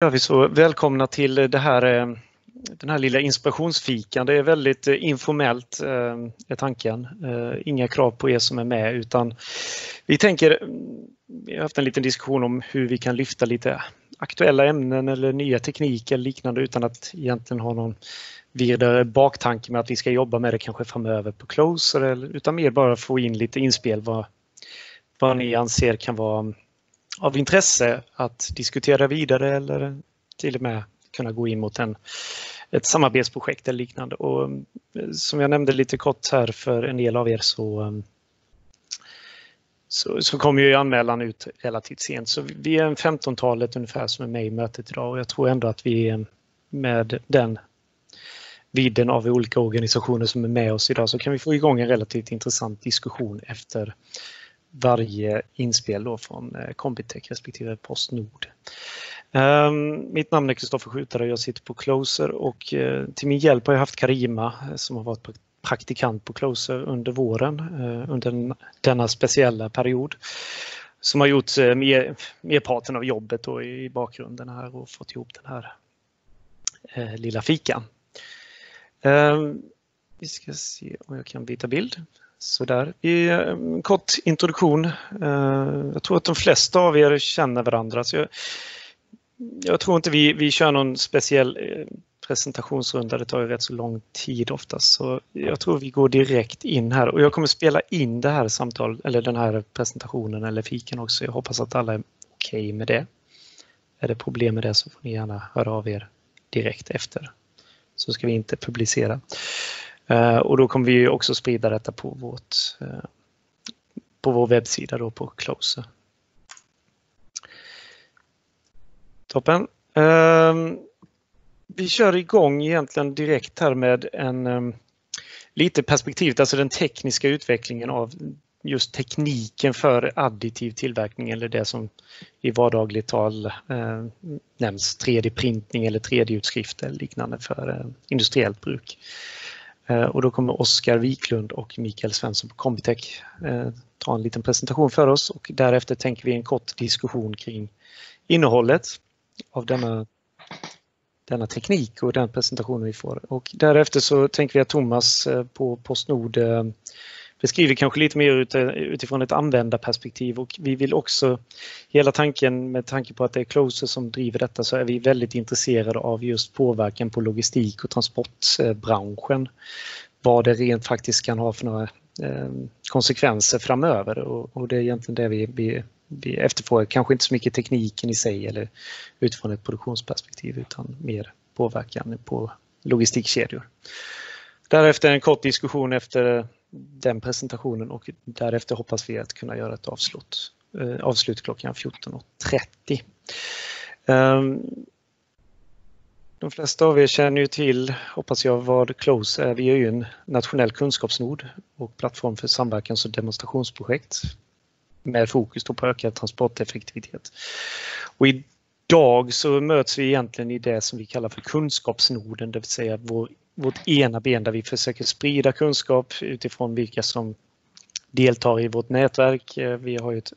gör vi så. Välkomna till det här, eh, den här lilla inspirationsfikan. Det är väldigt eh, informellt eh, är tanken. Inga krav på er som är med utan vi tänker, vi har haft en liten diskussion om hur vi kan lyfta lite aktuella ämnen eller nya tekniker eller liknande utan att egentligen ha någon vidare baktanke med att vi ska jobba med det kanske framöver på Closer utan mer bara få in lite inspel vad, vad ni anser kan vara av intresse att diskutera vidare eller till och med kunna gå in mot en, ett samarbetsprojekt eller liknande. Och eh, som jag nämnde lite kort här för en del av er så, eh, så, så kommer ju anmälan ut relativt sent. Så vi är en 15-talet ungefär som är med i mötet idag och jag tror ändå att vi med den vidden av olika organisationer som är med oss idag så kan vi få igång en relativt intressant diskussion efter varje inspel då från eh, Combitech respektive Postnord. Ehm, mitt namn är Kristoffer Skjutare och jag sitter på Closer och eh, till min hjälp har jag haft Karima eh, som har varit praktikant på Closer under våren under denna speciella period som har gjort mer, merparten av jobbet då i bakgrunden här och fått ihop den här lilla fikan. Ehm, vi ska se om jag kan byta bild. Sådär, I en kort introduktion. Eh, jag tror att de flesta av er känner varandra. Så jag, jag tror inte vi, vi kör någon speciell eh, presentationsrunda. Det tar ju rätt så lång tid oftast. Så jag tror vi går direkt in här och jag kommer spela in det här samtalet eller den här presentationen eller fiken också. Jag hoppas att alla är okej okay med det. Är det problem med det så får ni gärna höra av er direkt efter. Så ska vi inte publicera. Eh, och då kommer vi också sprida detta på, vårt, eh, på vår webbsida då på Closer. Toppen. Ehm, vi kör igång egentligen direkt här med en ehm, lite perspektivet, alltså den tekniska utvecklingen av just tekniken för additiv tillverkning eller det som i vardagligt tal eh, nämns 3D-printning eller 3D-utskrift eller liknande för eh, industriellt bruk. Eh, och då kommer Oskar Wiklund och Mikael Svensson på Combitech eh, ta en liten presentation för oss och därefter tänker vi en kort diskussion kring innehållet av denna, denna teknik och den presentationen vi får. Och därefter så tänker vi att Thomas eh, på Postnord beskriver kanske lite mer utifrån ett användarperspektiv och vi vill också, hela tanken med tanke på att det är Closer som driver detta så är vi väldigt intresserade av just påverkan på logistik och transportbranschen. Vad det rent faktiskt kan ha för några eh, konsekvenser framöver och det är egentligen det vi, vi, vi efterfrågar. Kanske inte så mycket tekniken i sig eller utifrån ett produktionsperspektiv utan mer påverkan på logistikkedjor. Därefter en kort diskussion efter den presentationen och därefter hoppas vi att kunna göra ett avslut, eh, avslut klockan 14.30. Ehm, de flesta av er känner ju till, hoppas jag, vad CLOSE är. Vi är ju en nationell kunskapsnod och plattform för samverkans och demonstrationsprojekt med fokus på ökad transporteffektivitet. Och idag så möts vi egentligen i det som vi kallar för kunskapsnoden, det vill säga vår vårt ena ben där vi försöker sprida kunskap utifrån vilka som deltar i vårt nätverk. Eh, vi har ett,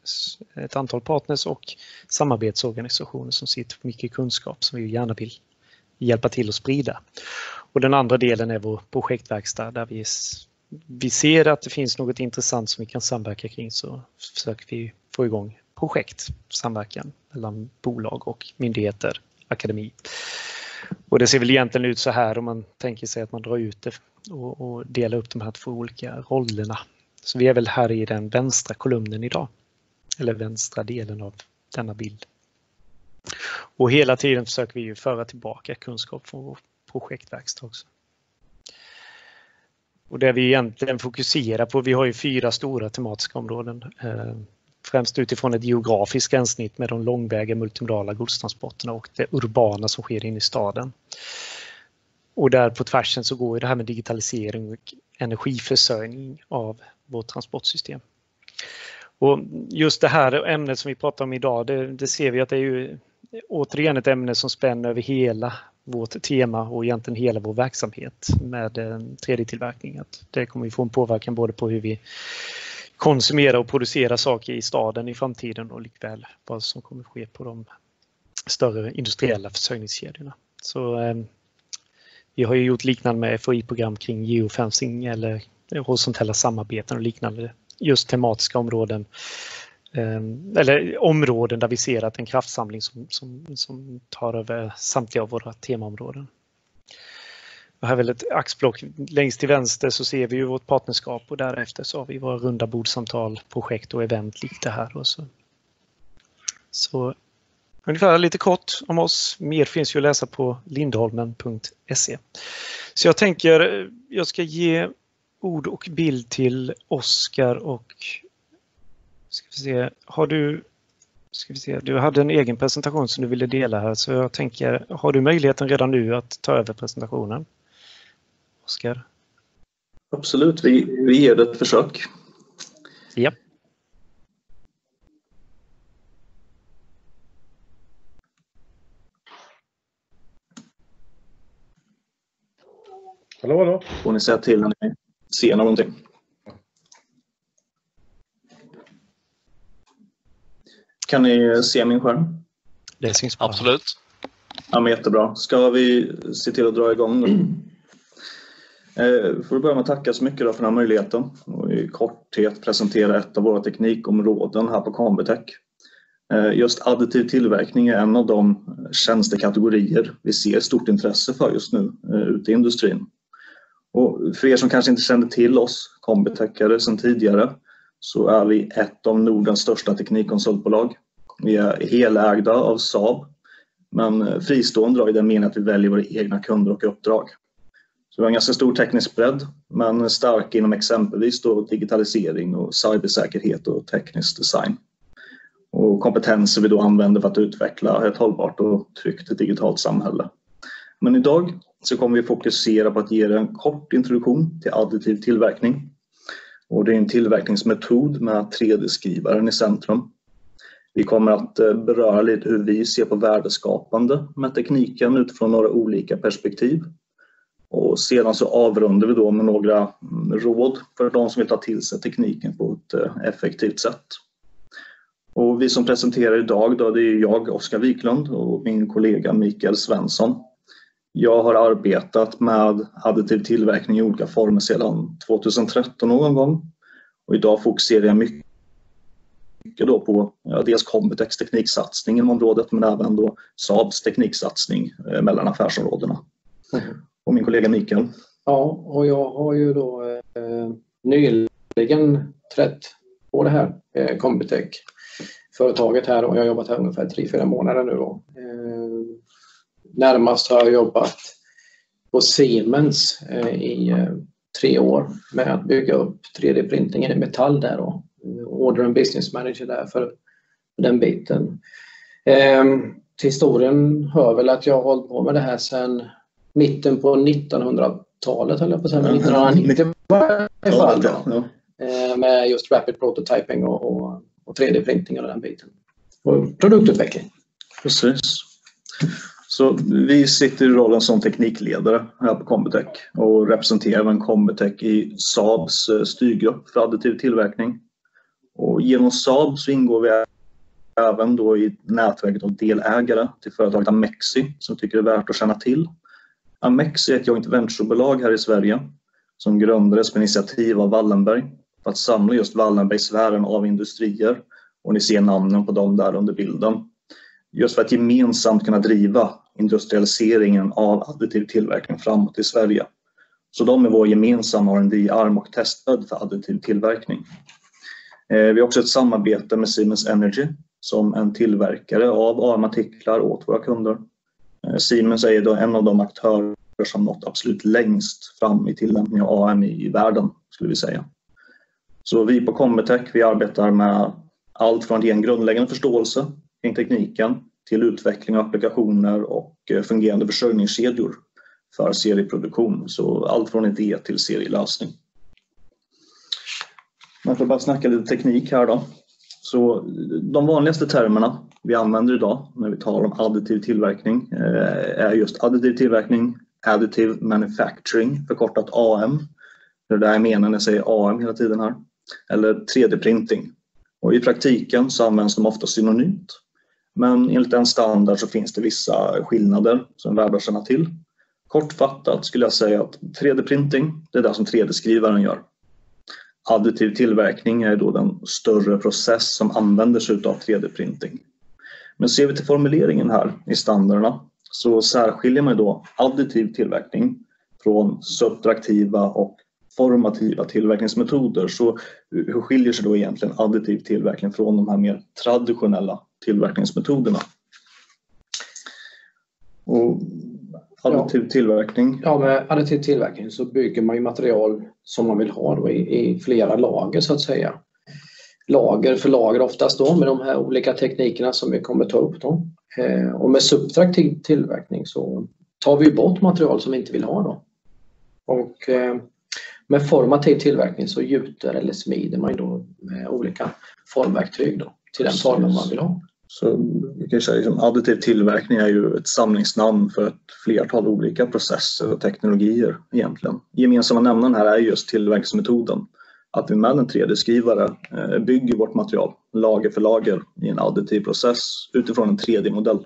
ett antal partners och samarbetsorganisationer som sitter på mycket kunskap som vi gärna vill hjälpa till att sprida. Och den andra delen är vår projektverkstad där vi, vi ser att det finns något intressant som vi kan samverka kring så försöker vi få igång projekt, samverkan mellan bolag och myndigheter, akademi. Och det ser väl egentligen ut så här om man tänker sig att man drar ut det och, och delar upp de här två olika rollerna. Så vi är väl här i den vänstra kolumnen idag. Eller vänstra delen av denna bild. Och hela tiden försöker vi ju föra tillbaka kunskap från vår projektverkstad också. Och det vi egentligen fokuserar på, vi har ju fyra stora tematiska områden. Eh, Främst utifrån ett geografiskt gränssnitt med de långväga multimodala godstransporterna och det urbana som sker inne i staden. Och där på tvärsen så går det här med digitalisering och energiförsörjning av vårt transportsystem. Och just det här ämnet som vi pratar om idag, det, det ser vi att det är ju återigen ett ämne som spänner över hela vårt tema och egentligen hela vår verksamhet med eh, 3D-tillverkning. Det kommer ju få en påverkan både på hur vi konsumera och producera saker i staden i framtiden och likväl vad som kommer ske på de större industriella försörjningskedjorna. Så, eh, vi har ju gjort liknande med FOI-program kring geofencing eller horisontella samarbeten och liknande. Just tematiska områden eh, eller områden där vi ser att en kraftsamling som, som, som tar över samtliga av våra temaområden. Och här är väl ett axplock. Längst till vänster så ser vi ju vårt partnerskap och därefter så har vi våra runda bordsamtal, projekt och event likt det här. Och så. så ungefär lite kort om oss. Mer finns ju att läsa på lindholmen.se. Så jag tänker jag ska ge ord och bild till Oskar och ska vi se, har du ska vi se, du hade en egen presentation som du ville dela här så jag tänker, har du möjligheten redan nu att ta över presentationen? Oskar? Absolut, vi, vi ger det ett försök. Ja. Hallå, hallå. Får ni säga till när ni ser någonting. Kan ni se min skärm? Det syns bra. Absolut. Ja, men jättebra. Ska vi se till att dra igång nu? Eh, får börja med att tacka så mycket för den här möjligheten och i korthet presentera ett av våra teknikområden här på Combitech. Eh, just additiv tillverkning är en av de tjänstekategorier vi ser stort intresse för just nu eh, ute i industrin. Och för er som kanske inte känner till oss Combitechare sedan tidigare så är vi ett av Nordens största teknikkonsultbolag. Vi är helägda av Saab men fristående i den meningen att vi väljer våra egna kunder och uppdrag. Så vi har en ganska stor teknisk bredd men stark inom exempelvis då digitalisering och cybersäkerhet och teknisk design. Och kompetenser vi då använder för att utveckla ett hållbart och tryggt digitalt samhälle. Men idag så kommer vi fokusera på att ge er en kort introduktion till additiv tillverkning. Och det är en tillverkningsmetod med 3D-skrivaren i centrum. Vi kommer att eh, beröra lite hur vi ser på värdeskapande med tekniken utifrån några olika perspektiv och sedan så avrundar vi då med några mm, råd för de som vill ta till sig tekniken på ett eh, effektivt sätt. Och vi som presenterar idag då, det är jag, Oskar Wiklund och min kollega Mikael Svensson. Jag har arbetat med additiv tillverkning i olika former sedan 2013 någon gång. Och idag fokuserar jag mycket då på ja, dels Combitex tekniksatsning inom området men även då Saabs tekniksatsning eh, mellan affärsområdena. Mm och min kollega Mikael. Ja, och jag har ju då eh, nyligen trätt på det här eh, Combitech företaget här och jag har jobbat här ungefär 3-4 månader nu. Då. Eh, närmast har jag jobbat på Siemens eh, i eh, tre år med att bygga upp 3D-printingen i metall där och eh, order and business manager där för den biten. Eh, till historien hör väl att jag har hållit på med det här sedan mitten på 1900-talet höll jag på att säga, men 1990 i varje fall. Ja, ja. Med just rapid prototyping och, och, och 3D-printing och den biten. Och produktutveckling. Precis. Så vi sitter i rollen som teknikledare här på Combitech och representerar även Combitech i Saabs eh, styrgrupp för additiv tillverkning. Och genom Saab så ingår vi även då i nätverket av delägare till företaget Amexi som tycker det är värt att känna till. Amex är ett joint venture-bolag här i Sverige som grundades på initiativ av Wallenberg för att samla just Wallenbergsfären av industrier och ni ser namnen på dem där under bilden. Just för att gemensamt kunna driva industrialiseringen av additiv tillverkning framåt i Sverige. Så de är vår gemensamma rd arm och testbädd för additiv tillverkning. Eh, vi har också ett samarbete med Siemens Energy som en tillverkare av armartiklar åt våra kunder. Siemens är då en av de aktörer som nått absolut längst fram i tillämpning av AM i världen, skulle vi säga. Så vi på Combitech, vi arbetar med allt från en grundläggande förståelse kring tekniken till utveckling av applikationer och eh, fungerande försörjningskedjor för serieproduktion. Så allt från idé till serielösning. Men för att bara snacka lite teknik här då. Så de vanligaste termerna vi använder idag när vi talar om additiv tillverkning eh, är just additiv tillverkning, additive manufacturing, förkortat AM. Det är det jag menar när jag säger AM hela tiden här. Eller 3D-printing. Och I praktiken så används de ofta synonymt. Men enligt en standard så finns det vissa skillnader som är värda att känna till. Kortfattat skulle jag säga att 3D-printing, det är det som 3D-skrivaren gör. Additiv tillverkning är då den större process som använder sig av 3D-printing. Men ser vi till formuleringen här i standarderna så särskiljer man då additiv tillverkning från subtraktiva och formativa tillverkningsmetoder. Så hur skiljer sig då egentligen additiv tillverkning från de här mer traditionella tillverkningsmetoderna? Och additiv tillverkning? Ja, med additiv tillverkning så bygger man ju material som man vill ha då i, i flera lager så att säga. Lager för lager oftast då med de här olika teknikerna som vi kommer ta upp då. Eh, och med subtraktiv tillverkning så tar vi bort material som vi inte vill ha då. Och eh, med formativ tillverkning så gjuter eller smider man då med olika formverktyg då, till den formen man vill ha. Så vi kan säga liksom, additiv tillverkning är ju ett samlingsnamn för ett flertal olika processer och teknologier egentligen. Gemensamma nämnaren här är just tillverkningsmetoden. Att vi med en 3D-skrivare eh, bygger vårt material lager för lager i en additiv process utifrån en 3D-modell.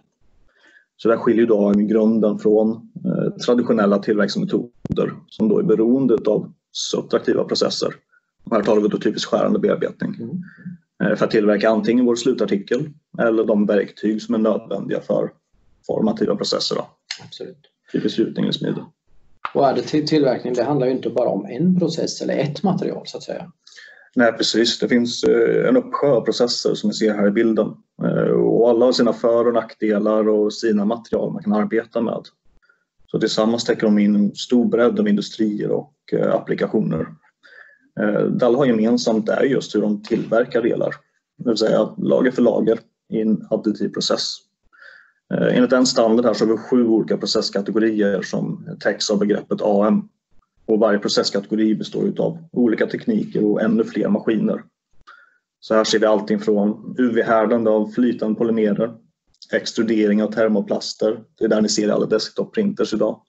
Så det skiljer då i grunden från eh, traditionella tillverkningsmetoder som då är beroende av subtraktiva processer. här talar vi då typiskt skärande bearbetning. Mm. Eh, för att tillverka antingen vår slutartikel eller de verktyg som är nödvändiga för formativa processer. Då. Absolut. Typiskt gjutning eller smide. Och additiv tillverkning det handlar ju inte bara om en process eller ett material så att säga. Nej precis, det finns eh, en uppsjö av processer som vi ser här i bilden. Eh, och alla har sina för och nackdelar och sina material man kan arbeta med. Så tillsammans täcker de in en stor bredd av industrier och eh, applikationer. Det alla har gemensamt är just hur de tillverkar delar. Det vill säga lager för lager i en additiv process. Eh, enligt en standard här så har vi sju olika processkategorier som täcks av begreppet AM. Och varje processkategori består av olika tekniker och ännu fler maskiner. Så här ser vi allting från UV-härdande av flytande polymerer, extrudering av termoplaster, det är där ni ser alla desktop-printers idag,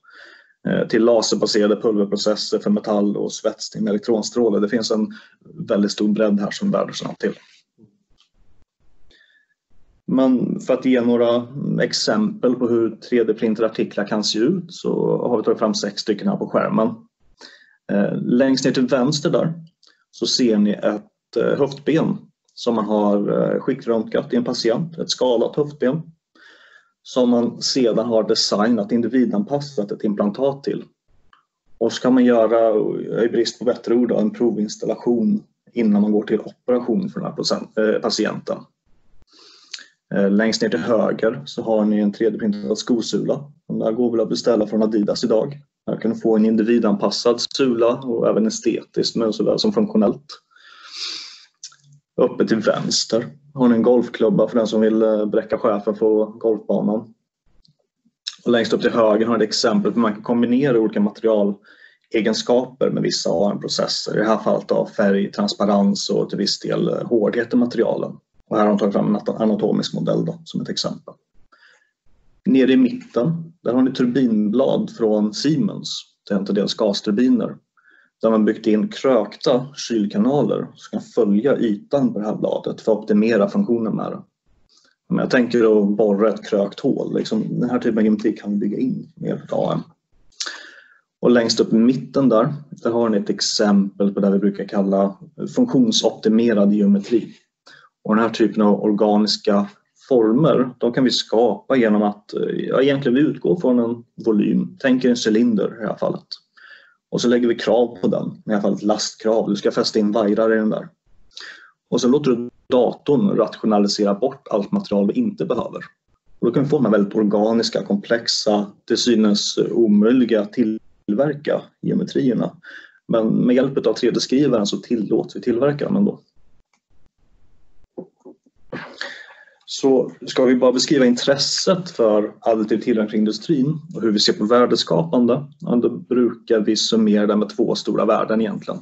eh, till laserbaserade pulverprocesser för metall och svetsning med elektronstrålar. Det finns en väldigt stor bredd här som världen känner till. Men för att ge några exempel på hur 3D-printade artiklar kan se ut så har vi tagit fram sex stycken här på skärmen. Eh, längst ner till vänster där så ser ni ett eh, höftben som man har eh, skiktröntgat i en patient, ett skalat höftben som man sedan har designat individanpassat ett implantat till. Och så kan man göra, i brist på bättre ord, en provinstallation innan man går till operation för den här patienten. Eh, längst ner till höger så har ni en 3D-printad skosula. Den där går väl att beställa från Adidas idag. Här kan du få en individanpassad sula och även estetiskt men såväl som funktionellt. Uppe till vänster har ni en golfklubba för den som vill eh, bräcka chefen på golfbanan. Och längst upp till höger har ni ett exempel på hur man kan kombinera olika materialegenskaper med vissa AM-processer. I det här fallet av färg, transparens och till viss del eh, hårdhet i materialen. Och här har de tagit fram en anatomisk modell då, som ett exempel. Nere i mitten, där har ni turbinblad från Siemens, till en deras gasturbiner. Där man byggt in krökta kylkanaler som kan följa ytan på det här bladet för att optimera funktionen med det. Men jag tänker att borra ett krökt hål, liksom, den här typen av geometri kan vi bygga in med AM. Och längst upp i mitten där, där har ni ett exempel på det vi brukar kalla funktionsoptimerad geometri. Och den här typen av organiska former de kan vi skapa genom att eh, ja, egentligen vi utgår från en volym, tänk en cylinder i det här fallet. Och så lägger vi krav på den, i det här fallet lastkrav, du ska fästa in vajrar i den där. Och så låter du datorn rationalisera bort allt material vi inte behöver. Och då kan vi få de här väldigt organiska, komplexa, till synes omöjliga tillverka geometrierna. Men med hjälp av 3D-skrivaren så tillåts vi tillverka dem ändå så ska vi bara beskriva intresset för additiv tillverkning i industrin och hur vi ser på värdeskapande, då brukar vi summera det med två stora värden egentligen.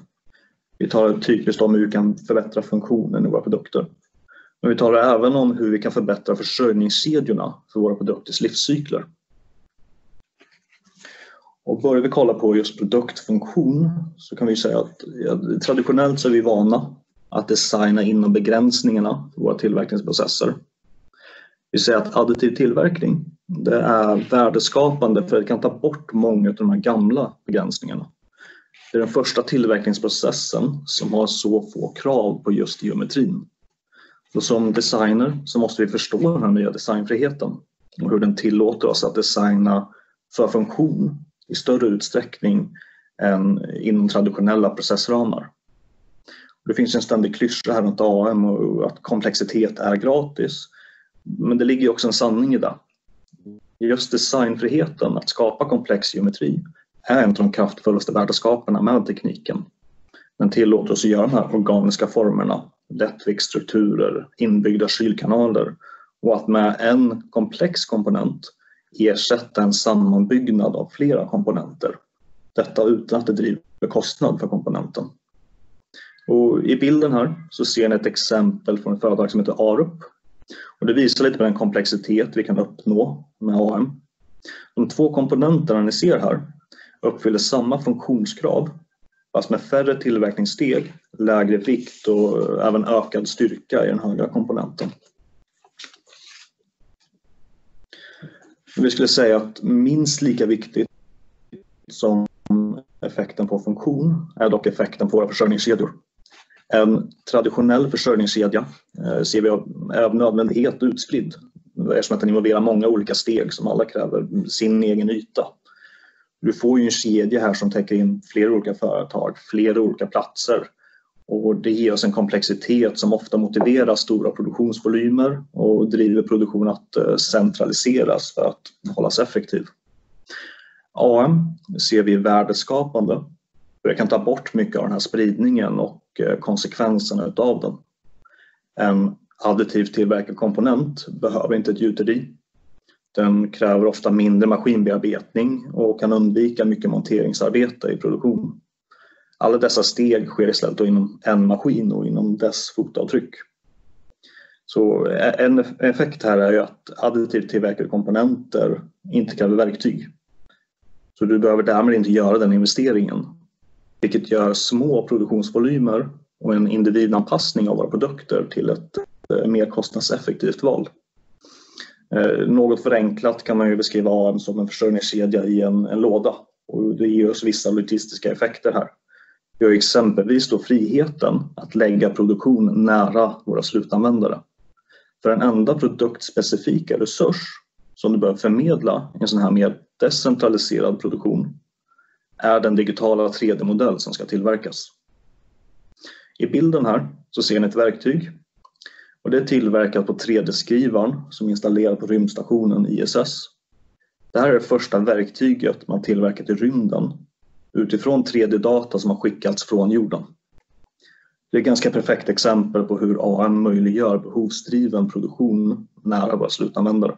Vi talar typiskt om hur vi kan förbättra funktionen i våra produkter. Men vi talar även om hur vi kan förbättra försörjningskedjorna för våra produkters livscykler. Och börjar vi kolla på just produktfunktion så kan vi säga att ja, traditionellt så är vi vana att designa inom begränsningarna för våra tillverkningsprocesser. Vi säger att additiv tillverkning det är värdeskapande för det kan ta bort många av de här gamla begränsningarna. Det är den första tillverkningsprocessen som har så få krav på just geometrin. Och som designer så måste vi förstå den här nya designfriheten och hur den tillåter oss att designa för funktion i större utsträckning än inom traditionella processramar. Det finns en ständig klyscha här runt AM och att komplexitet är gratis. Men det ligger också en sanning i det. Just designfriheten, att skapa komplex geometri, är en av de kraftfullaste värdeskaparna med tekniken. Den tillåter oss att göra de här organiska formerna, lättviktstrukturer, inbyggda kylkanaler och att med en komplex komponent ersätta en sammanbyggnad av flera komponenter. Detta utan att det driver kostnad för komponenten. Och I bilden här så ser ni ett exempel från ett företag som heter Arup. Och det visar lite på den komplexitet vi kan uppnå med AM. De två komponenterna ni ser här uppfyller samma funktionskrav fast med färre tillverkningssteg, lägre vikt och även ökad styrka i den högra komponenten. Vi skulle säga att minst lika viktigt som effekten på funktion är dock effekten på våra försörjningskedjor. En traditionell försörjningskedja eh, ser vi av nödvändighet utspridd eftersom att den involverar många olika steg som alla kräver sin egen yta. Du får ju en kedja här som täcker in flera olika företag, flera olika platser och det ger oss en komplexitet som ofta motiverar stora produktionsvolymer och driver produktion att eh, centraliseras för att hållas effektiv. AM ser vi värdeskapande. Det kan ta bort mycket av den här spridningen och eh, konsekvenserna utav den. En additivt tillverkad komponent behöver inte ett gjuteri. Den kräver ofta mindre maskinbearbetning och kan undvika mycket monteringsarbete i produktion. Alla dessa steg sker istället inom en maskin och inom dess fotavtryck. Så eh, en effekt här är ju att additivt tillverkade komponenter inte kräver verktyg. Så du behöver därmed inte göra den investeringen. Vilket gör små produktionsvolymer och en individanpassning av våra produkter till ett eh, mer kostnadseffektivt val. Eh, något förenklat kan man ju beskriva AM som en försörjningskedja i en, en låda och det ger oss vissa logistiska effekter här. Vi har exempelvis då friheten att lägga produktion nära våra slutanvändare. För en enda produktspecifika resurs som du behöver förmedla i en sån här mer decentraliserad produktion är den digitala 3D-modell som ska tillverkas. I bilden här så ser ni ett verktyg och det är tillverkat på 3D-skrivaren som är installerad på rymdstationen ISS. Det här är det första verktyget man tillverkat i rymden utifrån 3D-data som har skickats från jorden. Det är ett ganska perfekt exempel på hur AM möjliggör behovsdriven produktion nära våra slutanvändare.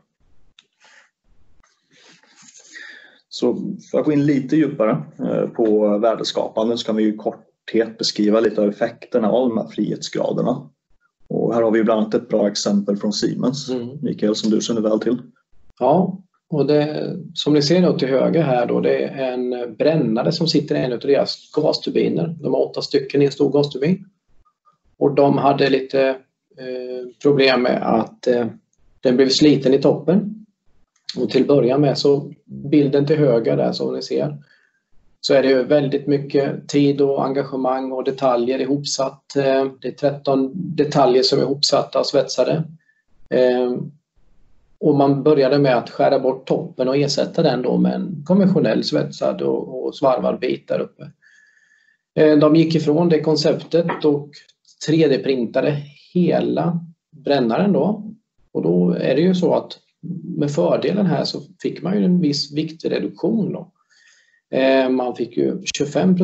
Så för att gå in lite djupare eh, på värdeskapande så kan vi i korthet beskriva lite av effekterna av de här frihetsgraderna. Och här har vi bland annat ett bra exempel från Siemens, mm. Mikael, som du känner väl till. Ja, och det, som ni ser då till höger här då, det är en brännare som sitter i en av deras gasturbiner. De har åtta stycken i en stor gasturbin. Och de hade lite eh, problem med att eh, den blev sliten i toppen. Och till att börja med så bilden till höger där som ni ser så är det väldigt mycket tid och engagemang och detaljer ihopsatt. Eh, det är 13 detaljer som är ihopsatta och svetsade. Eh, och man började med att skära bort toppen och ersätta den då med en konventionell svetsad och, och svarvad bit där uppe. Eh, de gick ifrån det konceptet och 3D-printade hela brännaren då. Och då är det ju så att med fördelen här så fick man ju en viss viktreduktion. Då. Eh, man fick ju 25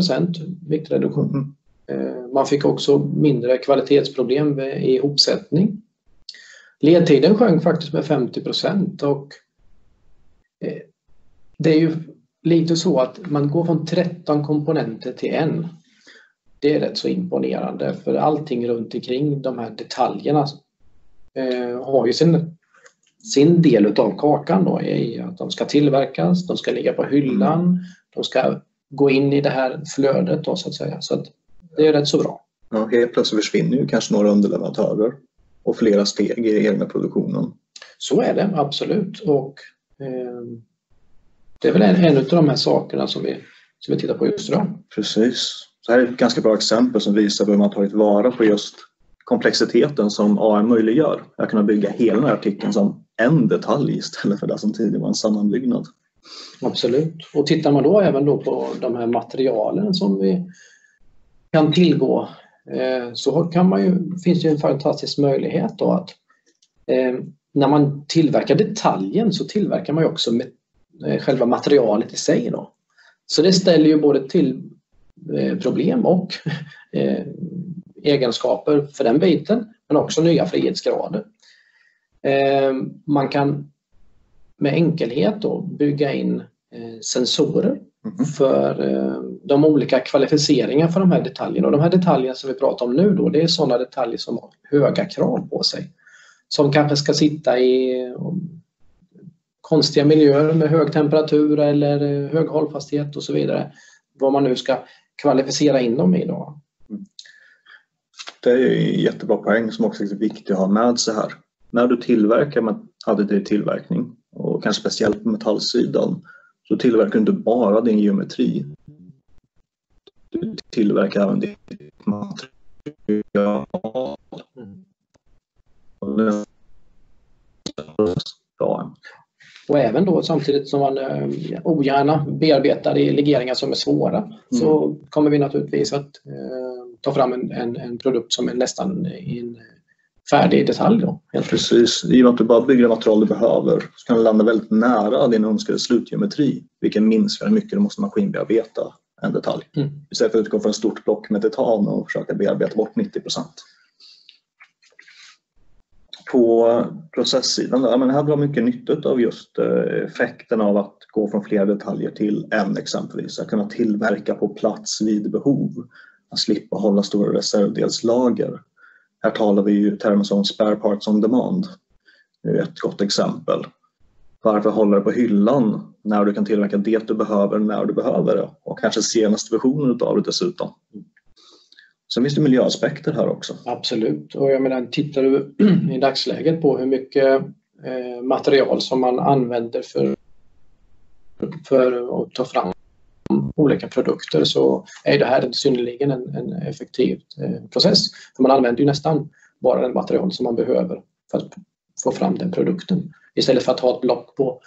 viktreduktion. Mm. Man fick också mindre kvalitetsproblem i ihopsättning. Ledtiden sjönk faktiskt med 50 procent och eh, det är ju lite så att man går från 13 komponenter till en. Det är rätt så imponerande för allting runt omkring de här detaljerna eh, har ju sin, sin del av kakan då i att de ska tillverkas, de ska ligga på hyllan, mm. de ska gå in i det här flödet då så att säga. Så att det är rätt så bra. Ja, helt plötsligt försvinner ju kanske några underleverantörer och flera steg i egna produktionen. Så är det absolut. Och, eh, det är väl en, en av de här sakerna som vi, som vi tittar på just idag. Precis. Så här är ett ganska bra exempel som visar hur man tagit vara på just komplexiteten som AM möjliggör. Att kunna bygga hela den här artikeln som en detalj istället för det som tidigare var en sammanbyggnad. Absolut. Och tittar man då även då på de här materialen som vi kan tillgå eh, så kan man ju, finns det en fantastisk möjlighet då att eh, när man tillverkar detaljen så tillverkar man ju också med eh, själva materialet i sig. Då. Så det ställer ju både till problem och egenskaper för den biten men också nya frihetsgrader. Man kan med enkelhet då bygga in sensorer Mm. för eh, de olika kvalificeringarna för de här detaljerna. Och de här detaljerna som vi pratar om nu då, det är sådana detaljer som har höga krav på sig. Som kanske ska sitta i konstiga miljöer med hög temperatur eller eh, hög hållfasthet och så vidare. Vad man nu ska kvalificera in dem i då. Mm. Det är en jättebra poäng som också är viktig att ha med sig här. När du tillverkar med additiv tillverkning och kanske speciellt på metallsidan så tillverkar du inte bara din geometri. Du tillverkar även ditt material. Och även då samtidigt som man eh, ogärna bearbetar i legeringar som är svåra mm. så kommer vi naturligtvis att eh, ta fram en, en, en, produkt som är nästan en färdig detalj. Då, Precis, i och med att du bara bygger det material du behöver så kan du landa väldigt nära din önskade slutgeometri vilket minskar hur mycket du måste maskinbearbeta en detalj. Mm. Istället för att utgå från ett stort block med titan och försöka bearbeta bort 90 procent. På processsidan, ja, men här drar mycket nytta av just eh, effekten av att gå från flera detaljer till en exempelvis. Att kunna tillverka på plats vid behov. Att slippa hålla stora reservdelslager här talar vi ju termer som spare parts on demand. Det är ett gott exempel. Varför hålla det på hyllan när du kan tillverka det du behöver när du behöver det och kanske senaste versionen av det dessutom. Sen finns det miljöaspekter här också. Absolut, och jag menar tittar du i dagsläget på hur mycket eh, material som man använder för, för att ta fram olika produkter så är det här synnerligen en, en effektiv eh, process. För man använder ju nästan bara den material som man behöver för att få fram den produkten. Istället för att ha ett block på,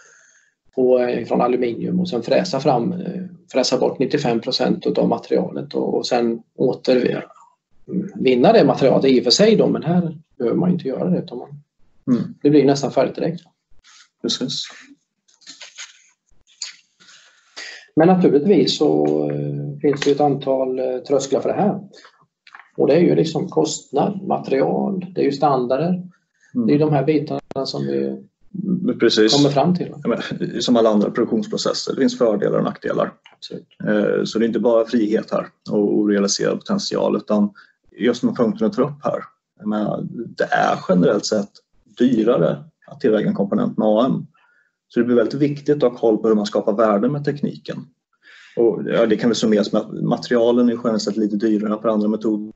på, eh, från aluminium och sen fräsa, fram, eh, fräsa bort 95 procent av materialet och, och sen återvinna det materialet i och för sig då, men här behöver man inte göra det. Utan man, mm. Det blir nästan färdigt direkt. Precis. Men naturligtvis så eh, finns det ett antal eh, trösklar för det här. Och det är ju liksom kostnad, material, det är ju standarder. Mm. Det är de här bitarna som vi Precis. kommer fram till. Ja, men, som alla andra produktionsprocesser, det finns fördelar och nackdelar. Absolut. Eh, så det är inte bara frihet här och orealiserad potential utan just de punkterna du tar upp här. Men det är generellt sett dyrare att tillverka en komponent med AM så det blir väldigt viktigt att ha koll på hur man skapar värde med tekniken. Och, ja, det kan väl summeras med att materialen är generellt sett lite dyrare än för andra metoder.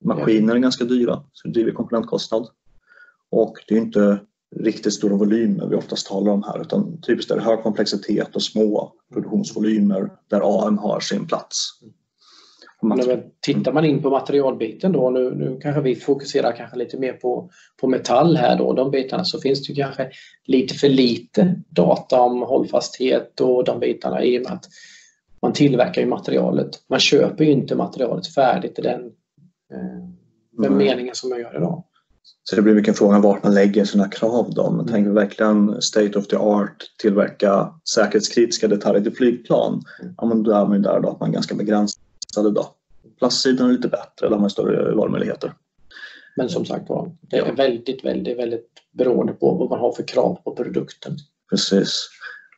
Maskiner är ganska dyra, så det driver komponentkostnad. Och det är inte riktigt stora volymer vi oftast talar om här utan typiskt är det hög komplexitet och små produktionsvolymer där AM har sin plats. Men tittar man in på materialbiten då, nu, nu kanske vi fokuserar kanske lite mer på, på metall här då, de bitarna, så finns det kanske lite för lite data om hållfasthet och de bitarna i och med att man tillverkar ju materialet. Man köper ju inte materialet färdigt i den eh, mm. meningen som man gör idag. Så det blir mycket frågan vart man lägger sina krav då. Man mm. tänker verkligen state of the art, tillverka säkerhetskritiska detaljer till flygplan. Mm. Ja, men då är man ju där då att man är ganska begränsad idag. Plastsidan är lite bättre, där har man större valmöjligheter. Men som sagt var, det är ja. väldigt, väldigt, väldigt beroende på vad man har för krav på produkten. Precis.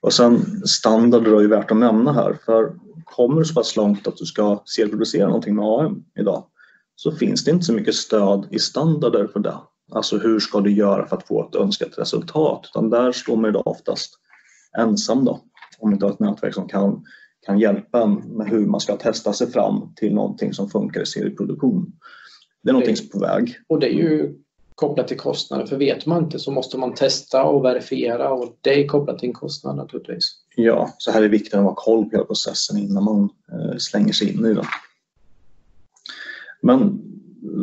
Och sen standarder är ju värt att nämna här för kommer du så pass långt att du ska serieproducera någonting med AM idag så finns det inte så mycket stöd i standarder för det. Alltså hur ska du göra för att få ett önskat resultat? Utan där står man idag oftast ensam då. Om inte har ett nätverk som kan kan hjälpa en med hur man ska testa sig fram till någonting som funkar i serieproduktion. Det är någonting som är på väg. Och det är ju kopplat till kostnader. För vet man inte så måste man testa och verifiera och det är kopplat till en kostnad naturligtvis. Ja, så här är det viktigt att ha koll på hela processen innan man eh, slänger sig in i den. Men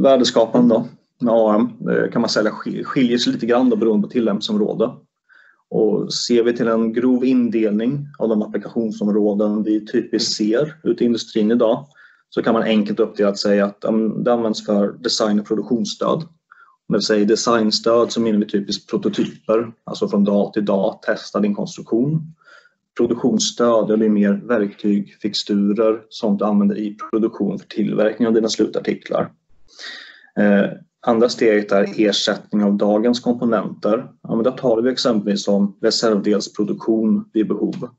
värdeskapande då med AM eh, kan man säga skiljer sig lite grann då beroende på tillämpningsområde. Och ser vi till en grov indelning av de applikationsområden vi typiskt ser ute i industrin idag så kan man enkelt uppdelat säga att det används för design och produktionsstöd. När vi säger designstöd så menar vi typiskt prototyper, alltså från dag till dag testa din konstruktion. Produktionsstöd, är mer verktyg, fixturer, sånt du använder i produktion för tillverkning av dina slutartiklar. Eh, Andra steget är ersättning av dagens komponenter. Ja, men där talar vi exempelvis om reservdelsproduktion vid behov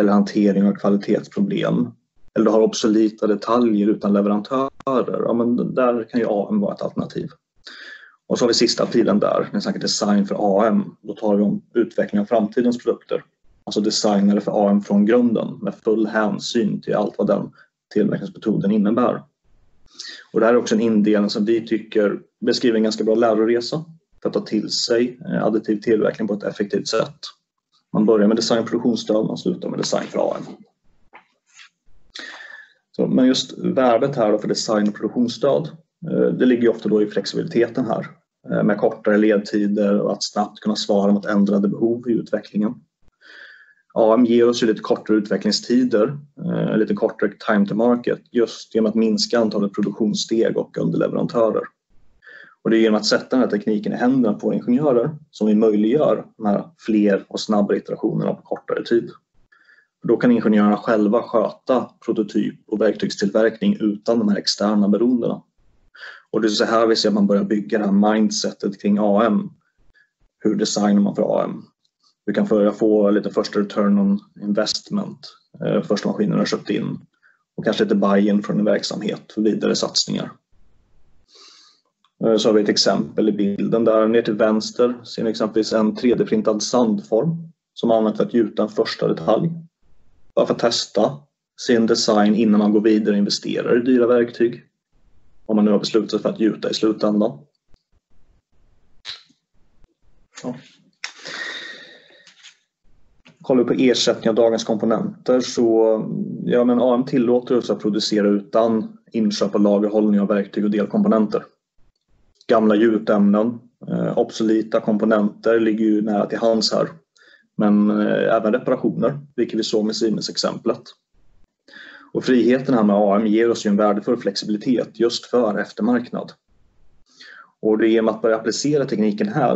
eller hantering av kvalitetsproblem. Eller du har obsoleta detaljer utan leverantörer. Ja, men där kan ju AM vara ett alternativ. Och så har vi sista pilen där, när vi snackar design för AM. Då talar vi om utveckling av framtidens produkter. Alltså designade för AM från grunden med full hänsyn till allt vad den tillverkningsmetoden innebär. Och det här är också en indelning som vi tycker beskriver en ganska bra läroresa för att ta till sig eh, additiv tillverkning på ett effektivt sätt. Man börjar med design och produktionsstöd, man slutar med design för AM. Så, men just värdet här för design och produktionsstöd, eh, det ligger ofta då i flexibiliteten här eh, med kortare ledtider och att snabbt kunna svara mot ändrade behov i utvecklingen. AM ger oss ju lite kortare utvecklingstider, eh, lite kortare time to market just genom att minska antalet produktionssteg och underleverantörer. Och det är genom att sätta den här tekniken i händerna på ingenjörer som vi möjliggör de här fler och snabbare iterationerna på kortare tid. Då kan ingenjörerna själva sköta prototyp och verktygstillverkning utan de här externa beroendena. Och det är så här vi ser att man börjar bygga det här mindsetet kring AM. Hur designar man för AM? Du kan få, få lite första return on investment, eh, första maskinen har köpt in och kanske lite buy-in från en verksamhet för vidare satsningar. Eh, så har vi ett exempel i bilden där ner till vänster ser ni exempelvis en 3D-printad sandform som används för att gjuta en första detalj. Bara för att testa sin design innan man går vidare och investerar i dyra verktyg. Om man nu har beslutat sig för att gjuta i slutändan. Ja. Kollar vi på ersättning av dagens komponenter så ja, men AM tillåter oss att producera utan inköp och lagerhållning av verktyg och delkomponenter. Gamla gjutämnen, eh, obsoleta komponenter ligger ju nära till hands här. Men eh, även reparationer, vilket vi såg med Siemens-exemplet. Och friheten här med AM ger oss ju en värdefull flexibilitet just för eftermarknad. Och det är genom att börja applicera tekniken här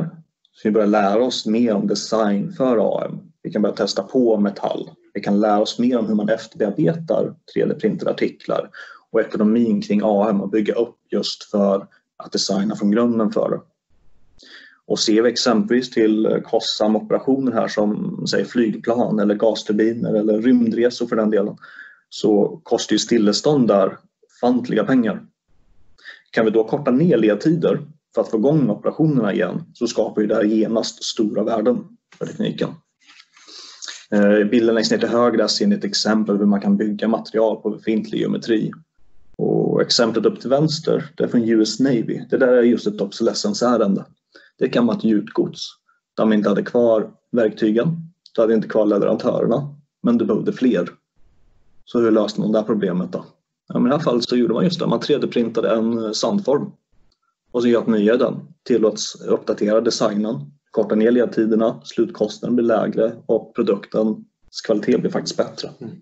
som vi börjar lära oss mer om design för AM vi kan börja testa på metall. Vi kan lära oss mer om hur man efterbearbetar 3D-printade artiklar och ekonomin kring AM och bygga upp just för att designa från grunden för det. Och ser vi exempelvis till kostsamma operationer här som säg flygplan eller gasturbiner eller rymdresor för den delen så kostar ju stillestånd där fantliga pengar. Kan vi då korta ner ledtider för att få igång operationerna igen så skapar ju det här genast stora värden för tekniken. I bilden längst ner till höger ser ni ett exempel hur man kan bygga material på befintlig geometri. Och exemplet upp till vänster, det är från US Navy. Det där är just ett obsolescensärende. Det kan vara ett gjutgods. De inte hade kvar verktygen, de hade inte kvar leverantörerna, men du behövde fler. Så hur löste man det här problemet då? Ja, men I det här fallet så gjorde man just det, man 3D-printade en sandform och så göt nya den, tillåts uppdatera designen korta ner ledtiderna, slutkostnaden blir lägre och produktens kvalitet blir faktiskt bättre. Mm.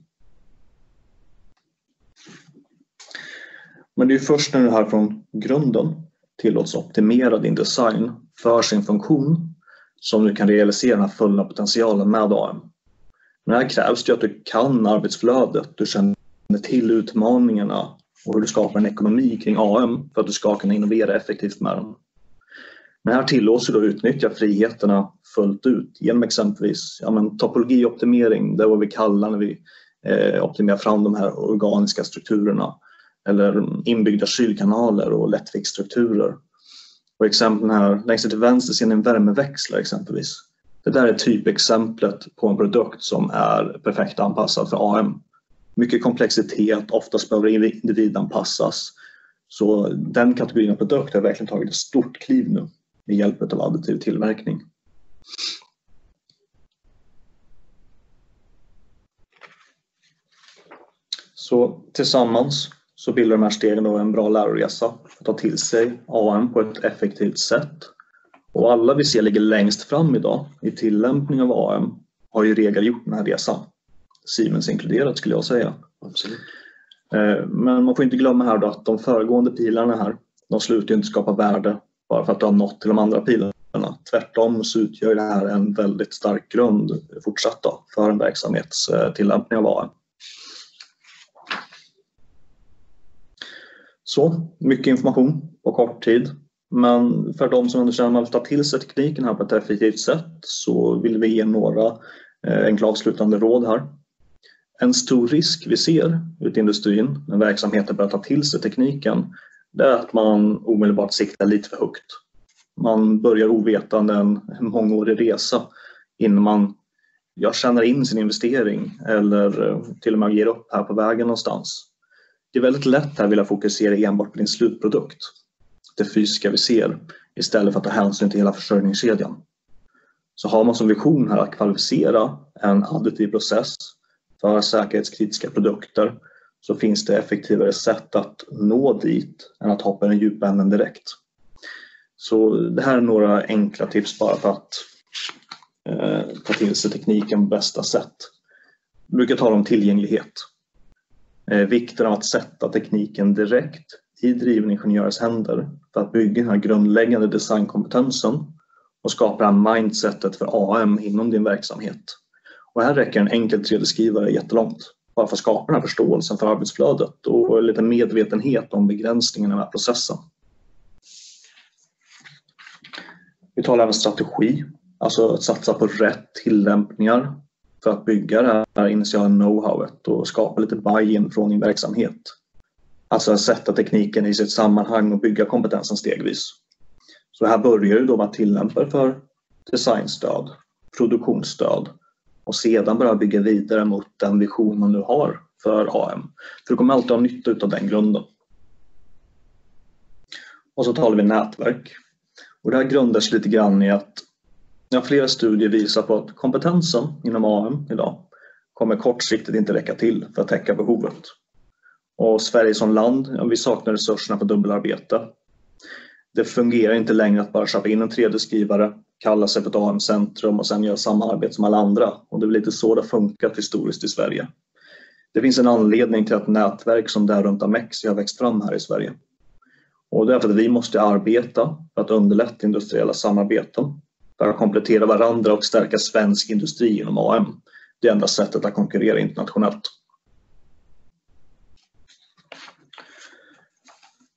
Men det är först när du här från grunden tillåts optimera din design för sin funktion som du kan realisera den här fulla potentialen med AM. Men här krävs det att du kan arbetsflödet, du känner till utmaningarna och hur du skapar en ekonomi kring AM för att du ska kunna innovera effektivt med den. Men här tillåts vi då utnyttja friheterna fullt ut genom exempelvis ja, men, topologioptimering, det är vad vi kallar när vi eh, optimerar fram de här organiska strukturerna eller inbyggda kylkanaler och lättviktstrukturer. Och exemplen här längst till vänster ser ni en värmeväxlare exempelvis. Det där är typexemplet på en produkt som är perfekt anpassad för AM. Mycket komplexitet, oftast behöver individanpassas. Så den kategorin av produkter har verkligen tagit ett stort kliv nu med hjälp av additiv tillverkning. Så tillsammans så bildar de här stegen då en bra läroresa för att ta till sig AM på ett effektivt sätt. Och alla vi ser ligger längst fram idag i tillämpning av AM har ju regel gjort den här resan. Siemens inkluderat skulle jag säga. Absolut. Eh, men man får inte glömma här då att de föregående pilarna här, de slutar inte skapa värde bara för att du har nått till de andra pilarna. Tvärtom så utgör det här en väldigt stark grund fortsatt då, för en verksamhetstillämpning eh, av AM. Så, mycket information på kort tid. Men för de som känner att man vill ta till sig tekniken här på ett effektivt sätt så vill vi ge några eh, enkla avslutande råd här. En stor risk vi ser ute i industrin när verksamheter börjar ta till sig tekniken det är att man omedelbart siktar lite för högt. Man börjar ovetande en mångårig resa innan man jag tjänar in sin investering eller eh, till och med ger upp här på vägen någonstans. Det är väldigt lätt här att vilja fokusera enbart på din slutprodukt, det fysiska vi ser, istället för att ta hänsyn till hela försörjningskedjan. Så har man som vision här att kvalificera en additiv process för säkerhetskritiska produkter så finns det effektivare sätt att nå dit än att hoppa i den djupa änden direkt. Så det här är några enkla tips bara för att eh, ta till sig tekniken på bästa sätt. Jag brukar tala om tillgänglighet. Eh, vikten av att sätta tekniken direkt i driven ingenjörs händer för att bygga den här grundläggande designkompetensen och skapa det här mindsetet för AM inom din verksamhet. Och här räcker en enkel 3D-skrivare jättelångt bara för att skapa den här förståelsen för arbetsflödet och lite medvetenhet om begränsningarna i den här processen. Vi talar även strategi, alltså att satsa på rätt tillämpningar för att bygga det här initiala know-howet och skapa lite buy-in från din verksamhet. Alltså att sätta tekniken i sitt sammanhang och bygga kompetensen stegvis. Så här börjar du då med att tillämpa för designstöd, produktionsstöd och sedan börja bygga vidare mot den vision man nu har för AM. För du kommer alltid ha nytta av den grunden. Och så talar vi nätverk. Och det här grundar sig lite grann i att ja, flera studier visar på att kompetensen inom AM idag kommer kortsiktigt inte räcka till för att täcka behovet. Och Sverige som land, ja, vi saknar resurserna för dubbelarbete. Det fungerar inte längre att bara köpa in en 3D-skrivare, kalla sig för ett AM-centrum och sen göra samma arbete som alla andra. Och det är väl lite så det har funkat historiskt i Sverige. Det finns en anledning till att nätverk som det runt Amexi har växt fram här i Sverige. Och det är för att vi måste arbeta för att underlätta industriella samarbeten för att komplettera varandra och stärka svensk industri inom AM. Det är enda sättet att konkurrera internationellt.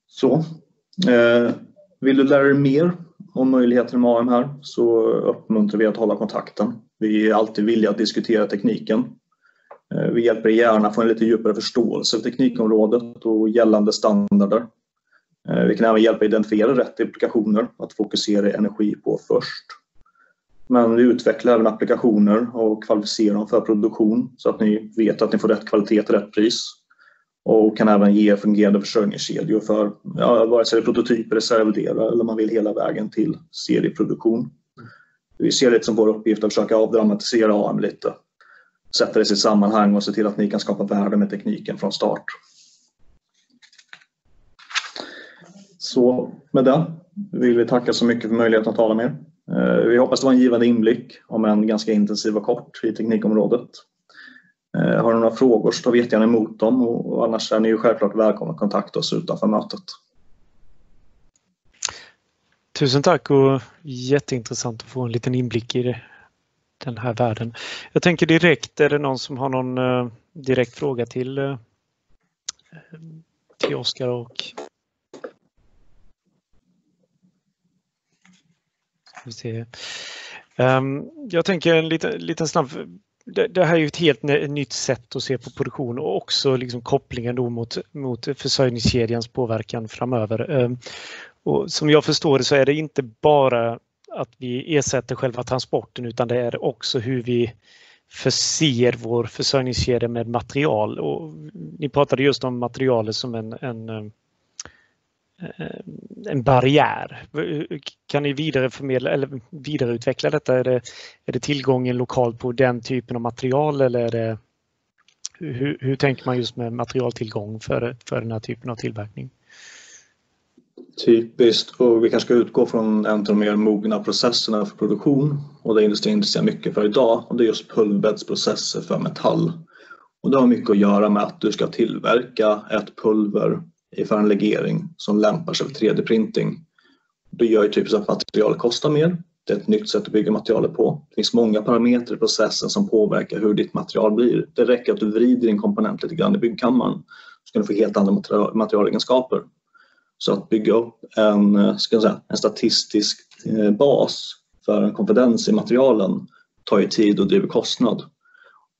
Så, eh, vill du lära dig mer om möjligheterna med AM här så uppmuntrar vi att hålla kontakten. Vi är alltid villiga att diskutera tekniken. Eh, vi hjälper dig gärna få en lite djupare förståelse för teknikområdet och gällande standarder. Eh, vi kan även hjälpa identifiera rätt applikationer att fokusera energi på först. Men vi utvecklar även applikationer och kvalificerar dem för produktion så att ni vet att ni får rätt kvalitet till rätt pris och kan även ge fungerande försörjningskedjor för ja, vare sig det är prototyper, reservdelar eller man vill hela vägen till serieproduktion. Vi ser det som vår uppgift att försöka avdramatisera AM lite, sätta det i sitt sammanhang och se till att ni kan skapa värde med tekniken från start. Så med det vill vi tacka så mycket för möjligheten att tala med er. Eh, vi hoppas det var en givande inblick, om en ganska intensiv och kort, i teknikområdet. Eh, har ni några frågor så tar vi jättegärna emot dem och annars är ni ju självklart välkomna att kontakta oss utanför mötet. Tusen tack och jätteintressant att få en liten inblick i den här världen. Jag tänker direkt, är det någon som har någon eh, direkt fråga till, eh, till Oskar och ehm, Jag tänker en liten, liten snabb det, det, här är ju ett helt nytt sätt att se på produktion och också liksom kopplingen då mot, mot försörjningskedjans påverkan framöver. Ehm, och som jag förstår det så är det inte bara att vi ersätter själva transporten utan det är också hur vi förser vår försörjningskedja med material. Och ni pratade just om materialet som en, en, ehm, Eh, en barriär. Kan ni vidareförmedla eller vidareutveckla detta? Är det, är det tillgången lokalt på den typen av material eller är det, hur, hur tänker man just med materialtillgång för, för den här typen av tillverkning? Typiskt och vi kanske ska utgå från en av de mer mogna processerna för produktion och det industrin intresserar mycket för idag och det är just pulverbäddsprocesser för metall. Och det har mycket att göra med att du ska tillverka ett pulver för en legering som lämpar sig för 3D-printing. Det gör ju typiskt att materialet kostar mer. Det är ett nytt sätt att bygga materialet på. Det finns många parametrar i processen som påverkar hur ditt material blir. Det räcker att du vrider din komponent lite grann i byggkammaren så kan du få helt andra materialegenskaper. Så att bygga upp en, ska säga, en statistisk eh, bas för en konfidens i materialen tar ju tid och driver kostnad.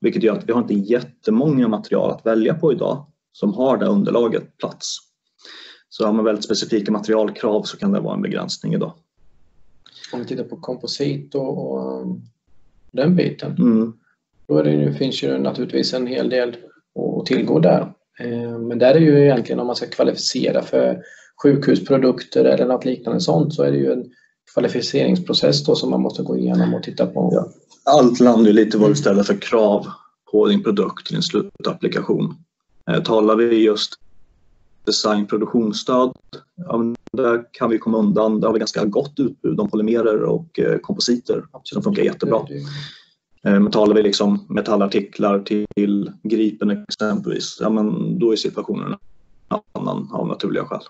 Vilket gör att vi har inte jättemånga material att välja på idag som har det underlaget plats. Så har man väldigt specifika materialkrav så kan det vara en begränsning idag. Om vi tittar på komposit och, och den biten. Mm. Då är det, finns ju naturligtvis en hel del att tillgå där. Eh, men där är ju egentligen om man ska kvalificera för sjukhusprodukter eller något liknande sånt så är det ju en kvalificeringsprocess då som man måste gå igenom och titta på. Ja. Allt landar ju lite vad du ställer för krav på din produkt, din slutapplikation. Eh, talar vi just design produktionsstöd, ja, där kan vi komma undan. Där har vi ganska gott utbud om polymerer och eh, kompositer som funkar jättebra. Eh, men talar vi liksom metallartiklar till Gripen exempelvis, ja, men då är situationen en annan av naturliga skäl.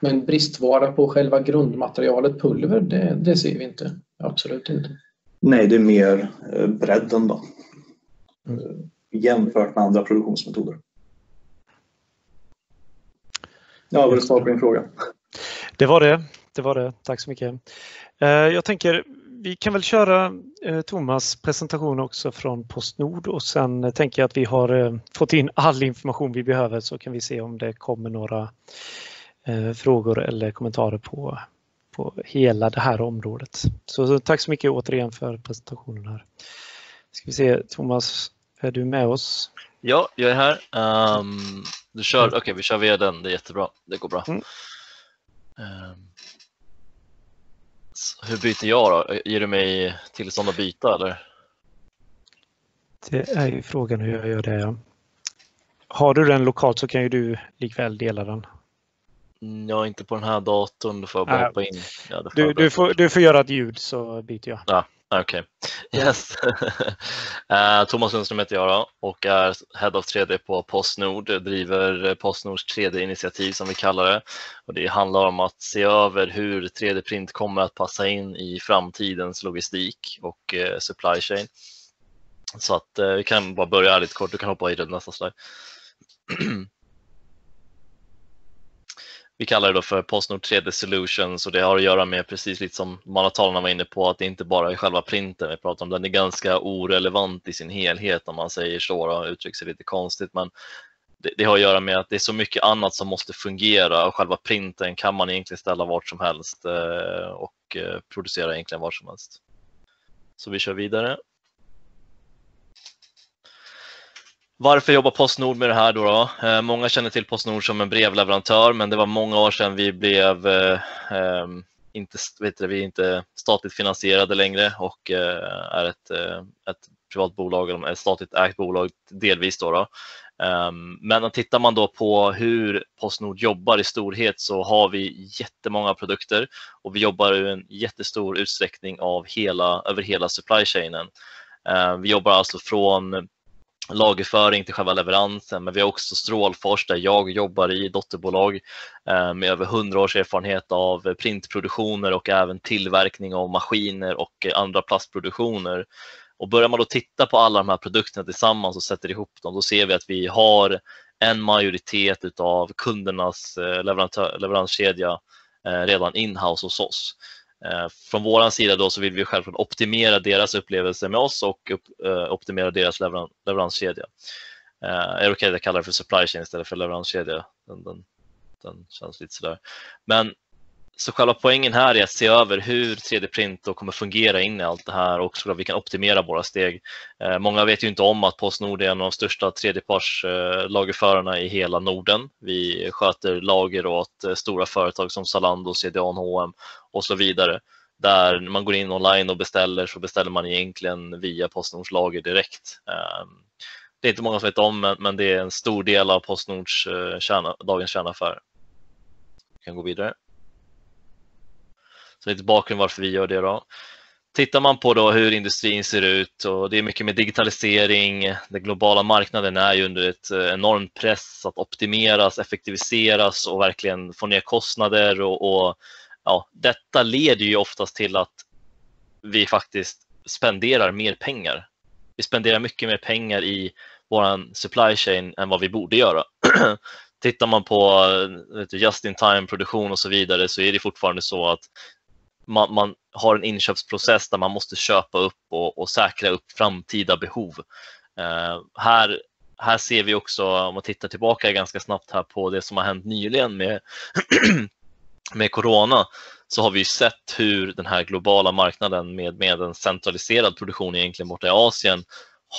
Men bristvara på själva grundmaterialet pulver, det, det ser vi inte. Absolut inte. Nej, det är mer bredden då. Mm. Jämfört med andra produktionsmetoder. Ja, var det svar på din fråga? Det var det. Det var det. Tack så mycket. Eh, jag tänker vi kan väl köra eh, Thomas presentation också från Postnord och sen tänker jag att vi har eh, fått in all information vi behöver så kan vi se om det kommer några frågor eller kommentarer på, på hela det här området. Så tack så mycket återigen för presentationen här. Ska vi se, Thomas, är du med oss? Ja, jag är här. Um, du kör, mm. okej okay, vi kör via den, det är jättebra, det går bra. Mm. Um, hur byter jag då? Ger du mig tillstånd att byta eller? Det är ju frågan hur jag gör det. Ja. Har du den lokalt så kan ju du likväl dela den. Mm, ja, inte på den här datorn, då får jag bara hoppa in. Ja, du, du, får, du får göra ett ljud så byter jag. Ja, Okej, okay. yes. uh, Thomas Lundström heter jag då, och är Head of 3D på Postnord, driver Postnords 3D-initiativ som vi kallar det. Och det handlar om att se över hur 3D-print kommer att passa in i framtidens logistik och uh, supply chain. Så att uh, vi kan bara börja lite kort, du kan hoppa i det nästa slide. vi kallar det då för Postnord 3D Solutions och det har att göra med precis lite som manatalarna var inne på att det inte bara är själva printen vi pratar om, den är ganska orelevant i sin helhet om man säger så och uttrycker sig lite konstigt men det, det, har att göra med att det är så mycket annat som måste fungera och själva printen kan man egentligen ställa vart som helst eh, och eh, producera egentligen vart som helst. Så vi kör vidare. Varför jobbar Postnord med det här då? då? Eh, många känner till Postnord som en brevleverantör, men det var många år sedan vi blev eh, ehm, inte, vet du, vi är inte statligt finansierade längre och eh, är ett, eh, ett privat bolag, eller ett statligt ägt bolag delvis. Då, då. Um, men tittar man då på hur Postnord jobbar i storhet så har vi jättemånga produkter och vi jobbar i en jättestor utsträckning av hela, över hela supply chainen. Uh, vi jobbar alltså från lagerföring till själva leveransen, men vi har också Strålfors där jag jobbar i dotterbolag eh, med över 100 års erfarenhet av printproduktioner och även tillverkning av maskiner och andra plastproduktioner. Och börjar man då titta på alla de här produkterna tillsammans och sätter ihop dem, då ser vi att vi har en majoritet av kundernas eh, leveranskedja eh, redan in-house hos oss. Eh, från vår sida då så vill vi självklart optimera deras upplevelse med oss och eh, optimera deras leveran leveranskedja. Eh, är det okej okay att jag kallar det för supply chain istället för leveranskedja? Den, den, den känns lite sådär. Men så själva poängen här är att se över hur 3D-print kommer fungera in i allt det här och så att vi kan optimera våra steg. Eh, många vet ju inte om att Postnord är en av de största tredjeparts eh, lagerförarna i hela Norden. Vi sköter lager åt eh, stora företag som Zalando, CDON, H&M och så vidare. Där man går in online och beställer så beställer man egentligen via Postnords lager direkt. Ehm, det är inte många som vet om, men det är en stor del av Postnords eh, kärna, dagens kärnaffär. Vi kan gå vidare. Så lite bakgrund varför vi gör det då. Tittar man på då hur industrin ser ut och det är mycket med digitalisering, den globala marknaden är ju under ett eh, enormt press att optimeras, effektiviseras och verkligen få ner kostnader och, och ja, detta leder ju oftast till att vi faktiskt spenderar mer pengar. Vi spenderar mycket mer pengar i vår supply chain än vad vi borde göra. Tittar man på eh, just in time produktion och så vidare så är det fortfarande så att man, man, har en inköpsprocess där man måste köpa upp och, och säkra upp framtida behov. Eh, här, här ser vi också, om man tittar tillbaka ganska snabbt här på det som har hänt nyligen med, med corona, så har vi sett hur den här globala marknaden med, med en centraliserad produktion egentligen borta i Asien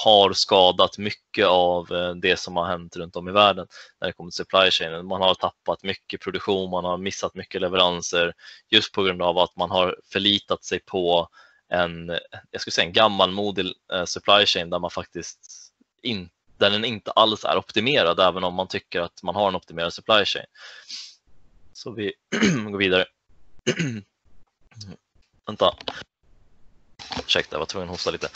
har skadat mycket av eh, det som har hänt runt om i världen när det kommer till supply chain. Man har tappat mycket produktion, man har missat mycket leveranser just på grund av att man har förlitat sig på en, jag skulle säga en gammalmodig eh, supply chain där man faktiskt in, där den inte alls är optimerad även om man tycker att man har en optimerad supply chain. Så vi går vidare. Vänta. Ursäkta, jag var tvungen att hosta lite.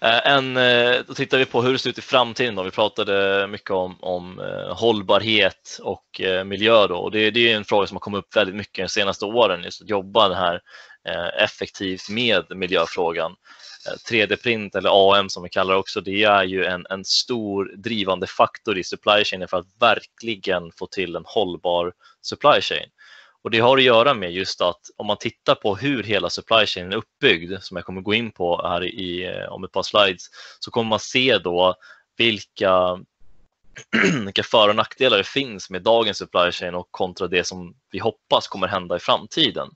Eh, en, eh, då tittar vi på hur det ser ut i framtiden. Då. Vi pratade mycket om, om eh, hållbarhet och miljö. Då. Och det, det är en fråga som har kommit upp väldigt mycket de senaste åren, just att jobba det här effektivt med miljöfrågan. 3D-print eller AM som vi kallar det också, det är ju en, en stor drivande faktor i supply chain för att verkligen få till en hållbar supply chain. Och det har att göra med just att om man tittar på hur hela supply chain är uppbyggd, som jag kommer gå in på här i, eh, om ett par slides, så kommer man se då vilka, vilka för och nackdelar det finns med dagens supply chain och kontra det som vi hoppas kommer hända i framtiden.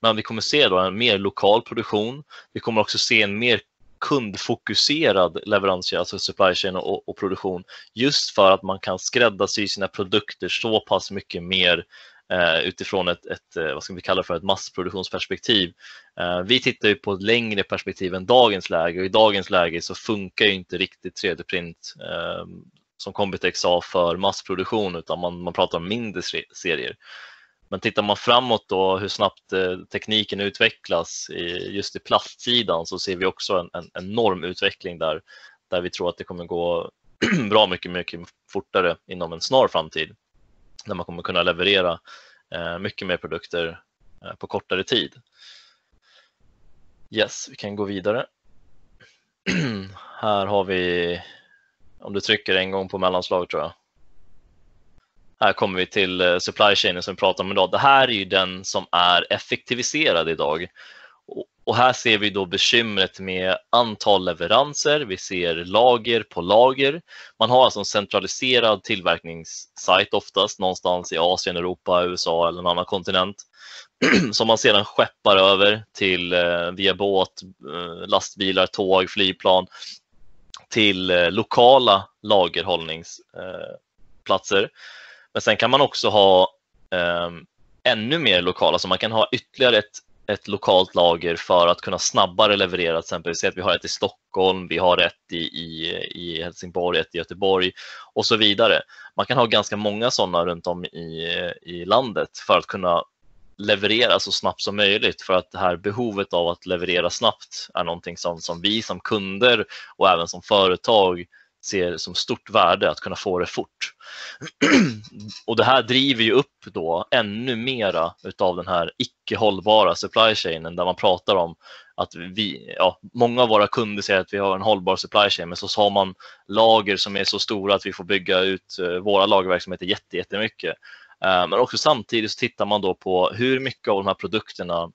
Men vi kommer se då en mer lokal produktion. Vi kommer också se en mer kundfokuserad leverans, alltså supply chain och, och, produktion, just för att man kan skräddarsy sina produkter så pass mycket mer Eh, Eh, utifrån ett, ett, eh, vad ska vi kalla för, ett massproduktionsperspektiv. Eh, vi tittar ju på ett längre perspektiv än dagens läge och i dagens läge så funkar ju inte riktigt 3D-print eh, som Combitex sa för massproduktion utan man, man pratar om mindre serier. Men tittar man framåt då hur snabbt tekniken utvecklas just i plastsidan så ser vi också en, en enorm utveckling där, där vi tror att det kommer gå bra mycket, mycket fortare inom en snar framtid där man kommer kunna leverera eh, mycket mer produkter eh, på kortare tid. Yes, vi kan gå vidare. Här har vi, om du trycker en gång på mellanslag tror jag. Här kommer vi till eh, supply chain som vi pratar om idag. Det här är ju den som är effektiviserad idag och här ser vi då bekymret med antal leveranser. Vi ser lager på lager. Man har alltså en centraliserad tillverkningssajt oftast någonstans i Asien, Europa, USA eller en annan kontinent som man sedan skeppar över till eh, via båt, eh, lastbilar, tåg, flygplan till eh, lokala lagerhållningsplatser. Men sen kan man också ha ännu mer lokala, så man kan ha ytterligare ett ett lokalt lager för att kunna snabbare leverera. Till exempel, att vi har ett i Stockholm, vi har ett i, i, i Helsingborg, ett i Göteborg och så vidare. Man kan ha ganska många sådana runt om i, i landet för att kunna leverera så snabbt som möjligt för att det här behovet av att leverera snabbt är någonting som, som vi som kunder och även som företag ser som stort värde att kunna få det fort. och det här driver ju upp då ännu mera utav den här icke hållbara supply chainen där man pratar om att vi, ja, många av våra kunder säger att vi har en hållbar supply chain men så har man lager som är så stora att vi får bygga ut eh, våra lagerverksamheter jättemycket. Eh, men också samtidigt så tittar man då på hur mycket av de här produkterna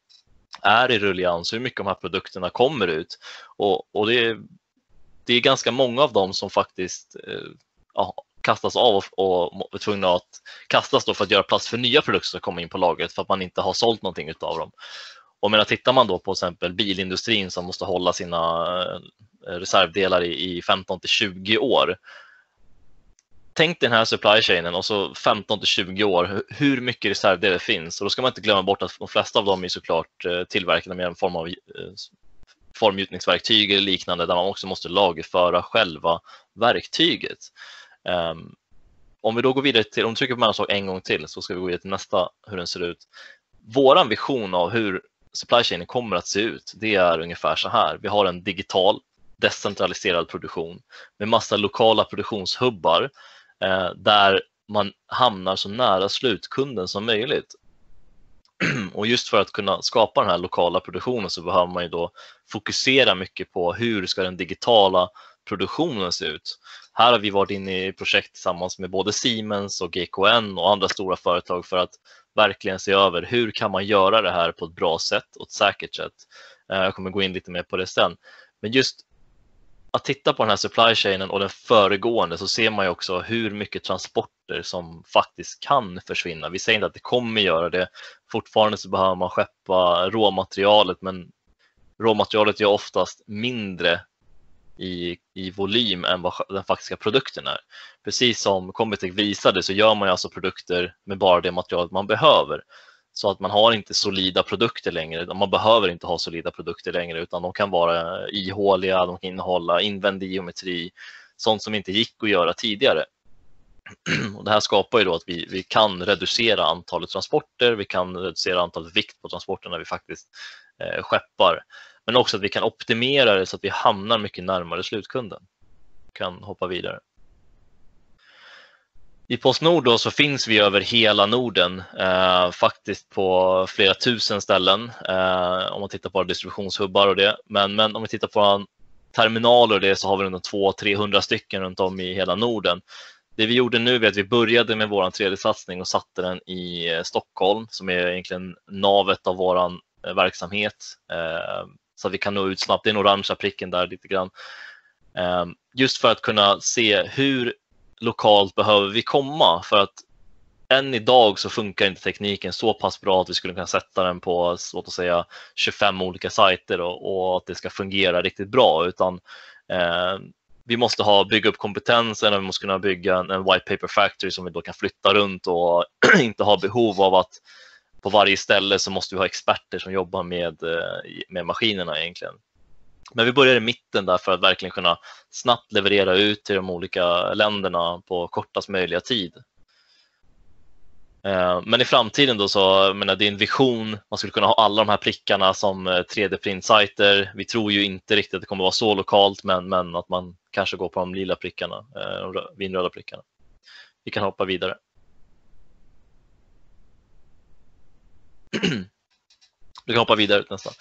är i rullians, hur mycket av de här produkterna kommer ut. Och, och det, är, det är ganska många av dem som faktiskt eh, ja, kastas av och, är tvungna att kastas då för att göra plats för nya produkter som kommer in på lagret för att man inte har sålt någonting av dem. Och menar, tittar man då på exempel bilindustrin som måste hålla sina eh, reservdelar i, i 15 till 20 år. Tänk den här supply chainen och så 15 till 20 år, hur mycket reservdelar finns. Och då ska man inte glömma bort att de flesta av dem är såklart eh, tillverkade med en form av eh, formgjutningsverktyg eller liknande där man också måste lagerföra själva verktyget. Um, om vi då går vidare till, om du trycker på mellanslag en gång till så ska vi gå vidare till nästa, hur den ser ut. Våran vision av hur supply chain kommer att se ut, det är ungefär så här. Vi har en digital decentraliserad produktion med massa lokala produktionshubbar eh, där man hamnar så nära slutkunden som möjligt. Och just för att kunna skapa den här lokala produktionen så behöver man ju då fokusera mycket på hur ska den digitala produktionen se ut. Här har vi varit inne i projekt tillsammans med både Siemens och GKN och andra stora företag för att verkligen se över hur kan man göra det här på ett bra sätt och ett säkert sätt. Eh, jag kommer gå in lite mer på det sen. Men just att titta på den här supply chainen och den föregående så ser man ju också hur mycket transporter som faktiskt kan försvinna. Vi säger inte att det kommer göra det. Fortfarande så behöver man skeppa råmaterialet men råmaterialet är oftast mindre i, i volym än vad den faktiska produkten är. Precis som Combitech visade så gör man alltså produkter med bara det materialet man behöver. Så att man har inte solida produkter längre. Man behöver inte ha solida produkter längre utan de kan vara ihåliga, de kan innehålla invändig geometri, sånt som inte gick att göra tidigare. Och det här skapar ju då att vi, vi kan reducera antalet transporter, vi kan reducera antalet vikt på transporterna vi faktiskt eh, skeppar. Men också att vi kan optimera det så att vi hamnar mycket närmare slutkunden. Kan hoppa vidare. I Postnord då så finns vi över hela Norden, eh, faktiskt på flera tusen ställen eh, om man tittar på distributionshubbar och det. Men, men om vi tittar på terminaler och det så har vi runt 200-300 stycken runt om i hela Norden. Det vi gjorde nu är att vi började med vår 3D-satsning och satte den i eh, Stockholm som är egentligen navet av vår eh, verksamhet. Eh, så att vi kan nå ut snabbt. Det är den orangea pricken där lite grann. Eh, just för att kunna se hur lokalt behöver vi komma för att än idag så funkar inte tekniken så pass bra att vi skulle kunna sätta den på låt oss säga 25 olika sajter och, och att det ska fungera riktigt bra utan eh, vi måste ha, bygga upp kompetensen och vi måste kunna bygga en, en white paper factory som vi då kan flytta runt och inte ha behov av att på varje ställe så måste vi ha experter som jobbar med, eh, med maskinerna egentligen. Men vi börjar i mitten där för att verkligen kunna snabbt leverera ut till de olika länderna på kortast möjliga tid. Eh, men i framtiden då så, menar, det är en vision, man skulle kunna ha alla de här prickarna som eh, 3D-printsajter. Vi tror ju inte riktigt att det kommer vara så lokalt, men, men att man kanske går på de lila prickarna, eh, de vinröda prickarna. Vi kan hoppa vidare. Vi kan hoppa vidare nästan.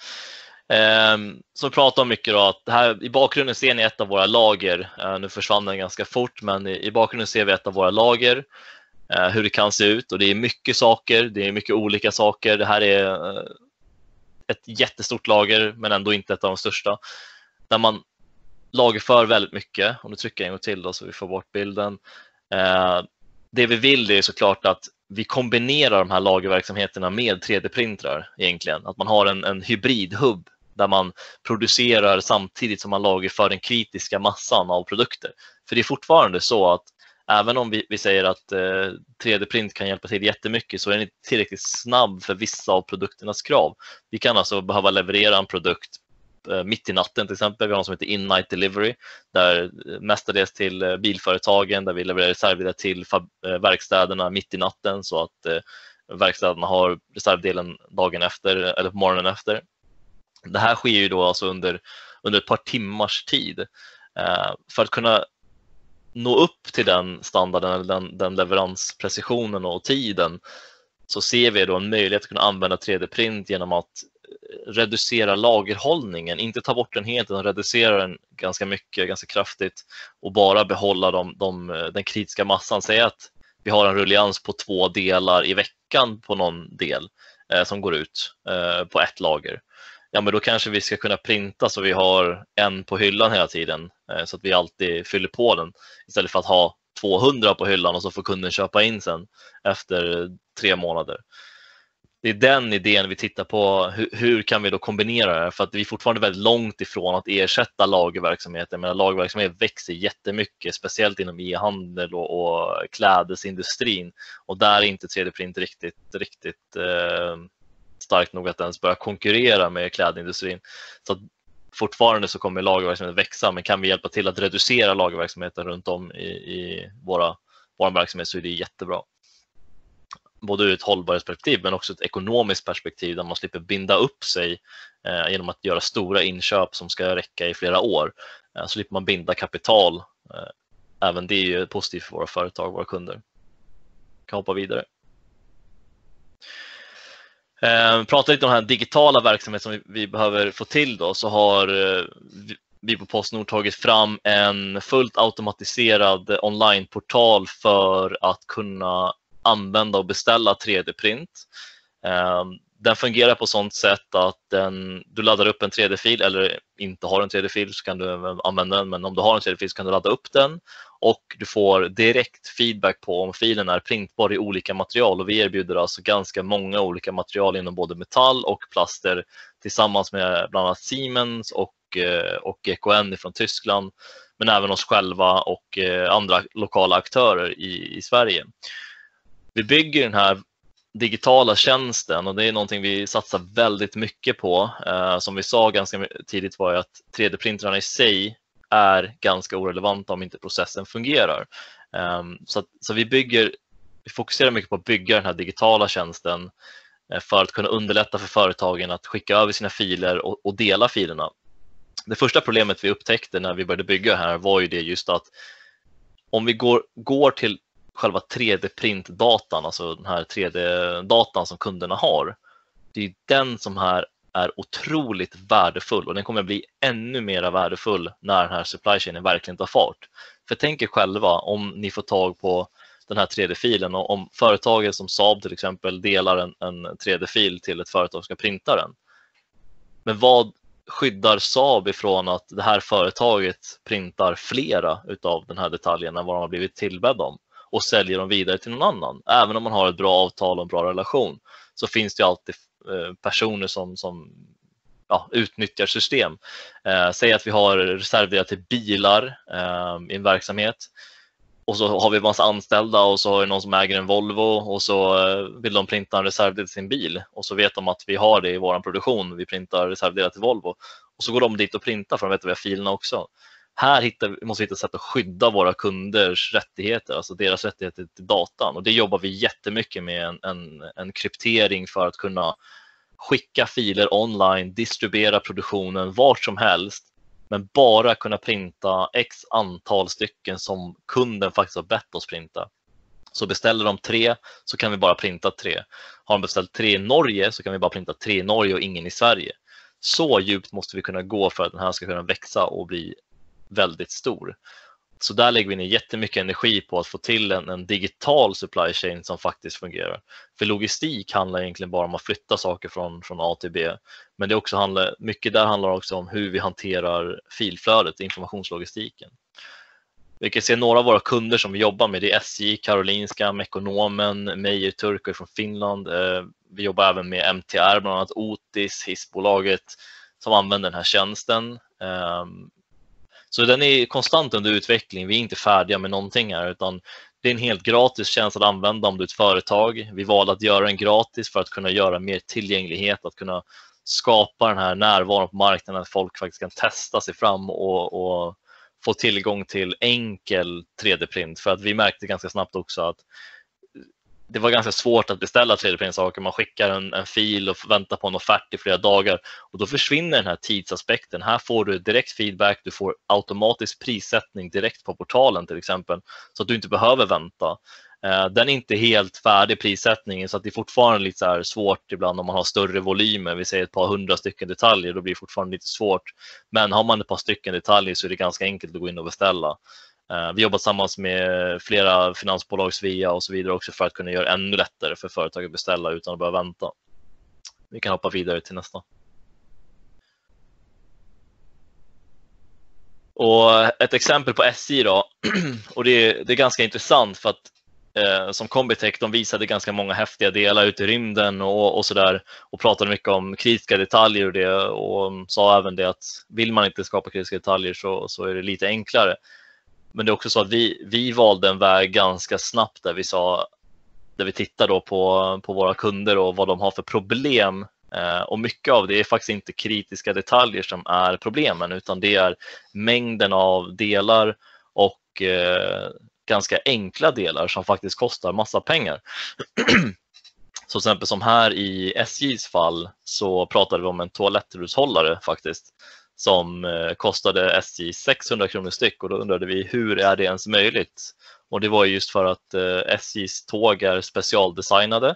Ehm, som pratar om mycket då att här, i bakgrunden ser ni ett av våra lager. Eh, nu försvann den ganska fort, men i, i, bakgrunden ser vi ett av våra lager. Eh, hur det kan se ut och det är mycket saker. Det är mycket olika saker. Det här är eh, ett jättestort lager, men ändå inte ett av de största. Där man lagerför väldigt mycket. Om du trycker en gång till då så vi får bort bilden. Det vi vill är såklart att vi kombinerar de här lagerverksamheterna med 3D-printrar egentligen. Att man har en, en hybridhubb där man producerar samtidigt som man lagerför den kritiska massan av produkter. För det är fortfarande så att även om vi, vi säger att eh, 3D-print kan hjälpa till jättemycket så är den inte tillräckligt snabb för vissa av produkternas krav. Vi kan alltså behöva leverera en produkt Eh, mitt i natten till exempel. Vi har något som heter In-Night Delivery, där eh, mestadels till eh, bilföretagen, där vi levererar reservdelar till eh, verkstäderna mitt i natten så att eh, verkstäderna har reservdelen dagen efter eller på morgonen efter. Det här sker ju då alltså under, under ett par timmars tid. Eh, för att kunna nå upp till den standarden, eller den, den leveransprecisionen och tiden så ser vi då en möjlighet att kunna använda 3D-print genom att reducera lagerhållningen, inte ta bort den helt utan reducera den ganska mycket, ganska kraftigt och bara behålla de, de, den kritiska massan. Säg att vi har en rullians på två delar i veckan på någon del eh, som går ut eh, på ett lager. Ja, men då kanske vi ska kunna printa så vi har en på hyllan hela tiden eh, så att vi alltid fyller på den istället för att ha 200 på hyllan och så får kunden köpa in sen efter tre månader. Det är den idén vi tittar på. Hur, hur kan vi då kombinera det? För att vi är fortfarande väldigt långt ifrån att ersätta lagerverksamheten. Men lagerverksamhet växer jättemycket, speciellt inom e-handel och, och klädesindustrin. Och där är inte 3D-print riktigt, riktigt eh, starkt nog att ens börja konkurrera med klädindustrin. Så fortfarande så kommer lagerverksamheten växa, men kan vi hjälpa till att reducera lagerverksamheten runt om i, i våra, vår verksamhet så är det jättebra. Både ur ett hållbarhetsperspektiv men också ett ekonomiskt perspektiv där man slipper binda upp sig eh, genom att göra stora inköp som ska räcka i flera år. Eh, så slipper man binda kapital. Eh, även det är ju positivt för våra företag och våra kunder. kan hoppa vidare. Eh, pratar lite om den här digitala verksamheten som vi, vi behöver få till då så har eh, vi på Postnord tagit fram en fullt automatiserad onlineportal för att kunna använda och beställa 3D-print. Eh, den fungerar på sånt sätt att den, du laddar upp en 3D-fil eller inte har en 3D-fil så kan du använda den men om du har en 3D-fil så kan du ladda upp den och du får direkt feedback på om filen är printbar i olika material och vi erbjuder alltså ganska många olika material inom både metall och plaster tillsammans med bland annat Siemens och, eh, och GKN från Tyskland men även oss själva och eh, andra lokala aktörer i, i Sverige. Vi bygger den här digitala tjänsten och det är någonting vi satsar väldigt mycket på. Eh, som vi sa ganska tidigt var att 3D-printrarna i sig är ganska orelevanta om inte processen fungerar. Ehm, så, att, så vi bygger, vi fokuserar mycket på att bygga den här digitala tjänsten eh, för att kunna underlätta för företagen att skicka över sina filer och, och, dela filerna. Det första problemet vi upptäckte när vi började bygga här var ju det just att om vi går, går till själva 3D-printdatan, alltså den här 3D-datan som kunderna har, det är den som här är otroligt värdefull och den kommer att bli ännu mer värdefull när den här supply chainen verkligen tar fart. För tänk er själva om ni får tag på den här 3D-filen och om företaget som Saab till exempel delar en, en 3D-fil till ett företag som ska printa den. Men vad skyddar Saab ifrån att det här företaget printar flera utav den här detaljen än vad de har blivit tillbedda om och säljer dem vidare till någon annan. Även om man har ett bra avtal och en bra relation så finns det alltid Eh, personer som, som ja, utnyttjar system. Eh, säg att vi har reservdelar till bilar eh, i en verksamhet och så har vi en massa anställda och så har vi någon som äger en Volvo och så eh, vill de printa en reservdel till sin bil och så vet de att vi har det i vår produktion. Vi printar reservdelar till Volvo och så går de dit och printar för de vet att vi har filerna också. Här hittar, måste vi hitta sätt att skydda våra kunders rättigheter, alltså deras rättigheter till datan och det jobbar vi jättemycket med en, en, en kryptering för att kunna skicka filer online, distribuera produktionen vart som helst, men bara kunna printa x antal stycken som kunden faktiskt har bett oss printa. Så beställer de tre så kan vi bara printa tre. Har de beställt tre i Norge så kan vi bara printa tre i Norge och ingen i Sverige. Så djupt måste vi kunna gå för att den här ska kunna växa och bli väldigt stor. Så där lägger vi ner jättemycket energi på att få till en, en, digital supply chain som faktiskt fungerar. För logistik handlar egentligen bara om att flytta saker från, från A till B. Men det också handlar, mycket där handlar också om hur vi hanterar filflödet, informationslogistiken. Vi kan se några av våra kunder som vi jobbar med. Det är SJ, Karolinska, Mekonomen, Meijer Turku från Finland. Eh, vi jobbar även med MTR, bland annat Otis, Hissbolaget som använder den här tjänsten. Ehm, så den är konstant under utveckling. Vi är inte färdiga med någonting här utan det är en helt gratis tjänst att använda om du är ett företag. Vi valde att göra den gratis för att kunna göra mer tillgänglighet, att kunna skapa den här närvaron på marknaden, att folk faktiskt kan testa sig fram och, och få tillgång till enkel 3D-print. För att vi märkte ganska snabbt också att det var ganska svårt att beställa 3D-printsaker. Man skickar en, en, fil och väntar på en offert i flera dagar och då försvinner den här tidsaspekten. Här får du direkt feedback, du får automatisk prissättning direkt på portalen till exempel så att du inte behöver vänta. Eh, den är inte helt färdig prissättningen så att det är fortfarande lite så svårt ibland om man har större volymer. Vi säger ett par hundra stycken detaljer, då blir det fortfarande lite svårt. Men har man ett par stycken detaljer så är det ganska enkelt att gå in och beställa. Eh, vi jobbar tillsammans med flera finansbolag, Svea och så vidare också för att kunna göra ännu lättare för företag att beställa utan att behöva vänta. Vi kan hoppa vidare till nästa. Och ett exempel på SJ då, och det är, det är ganska intressant för att eh, som Combitech, de visade ganska många häftiga delar ute i rymden och, och sådär och pratade mycket om kritiska detaljer och det och sa även det att vill man inte skapa kritiska detaljer så, så är det lite enklare. Men det är också så att vi, vi valde en väg ganska snabbt där vi sa där vi tittar då på, på våra kunder och vad de har för problem Eh, och mycket av det är faktiskt inte kritiska detaljer som är problemen utan det är mängden av delar och eh, ganska enkla delar som faktiskt kostar massa pengar. Så till exempel som här i SJs fall så pratade vi om en toalettrushållare faktiskt som eh, kostade SJ 600 kronor styck och då undrade vi hur är det ens möjligt? Och det var just för att eh, SJs tåg är specialdesignade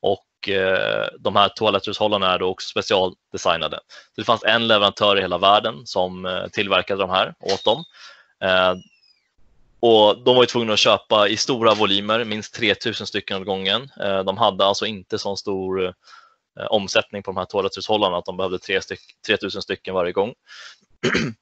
och eh, de här toalettrushållarna är då också specialdesignade. Så det fanns en leverantör i hela världen som tillverkade de här åt dem. Och de var ju tvungna att köpa i stora volymer, minst 3000 stycken åt gången. De hade alltså inte så stor Eh, omsättning på de här toaletthushållarna att de behövde 3000 stycken varje gång.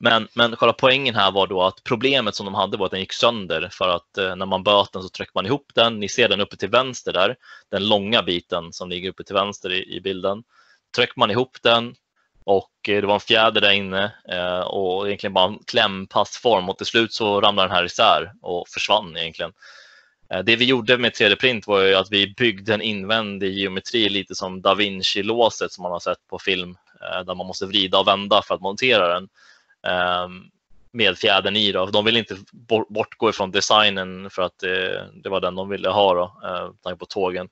Men, men själva poängen här var då att problemet som de hade var att den gick sönder för att eh, när man böt den så tryckte man ihop den. Ni ser den uppe till vänster där, den långa biten som ligger uppe till vänster i, i bilden. Tryckte man ihop den och eh, det var en fjäder där inne eh, och egentligen bara en klämpassform och till slut så ramlade den här isär och försvann egentligen. Eh, det vi gjorde med 3D-print var ju att vi byggde en invändig geometri lite som Da Vinci-låset som man har sett på film eh, där man måste vrida och vända för att montera den. Ehm, med fjädern i. Då. De ville inte bortgå ifrån designen för att det, det var den de ville ha då, tanke på tågen.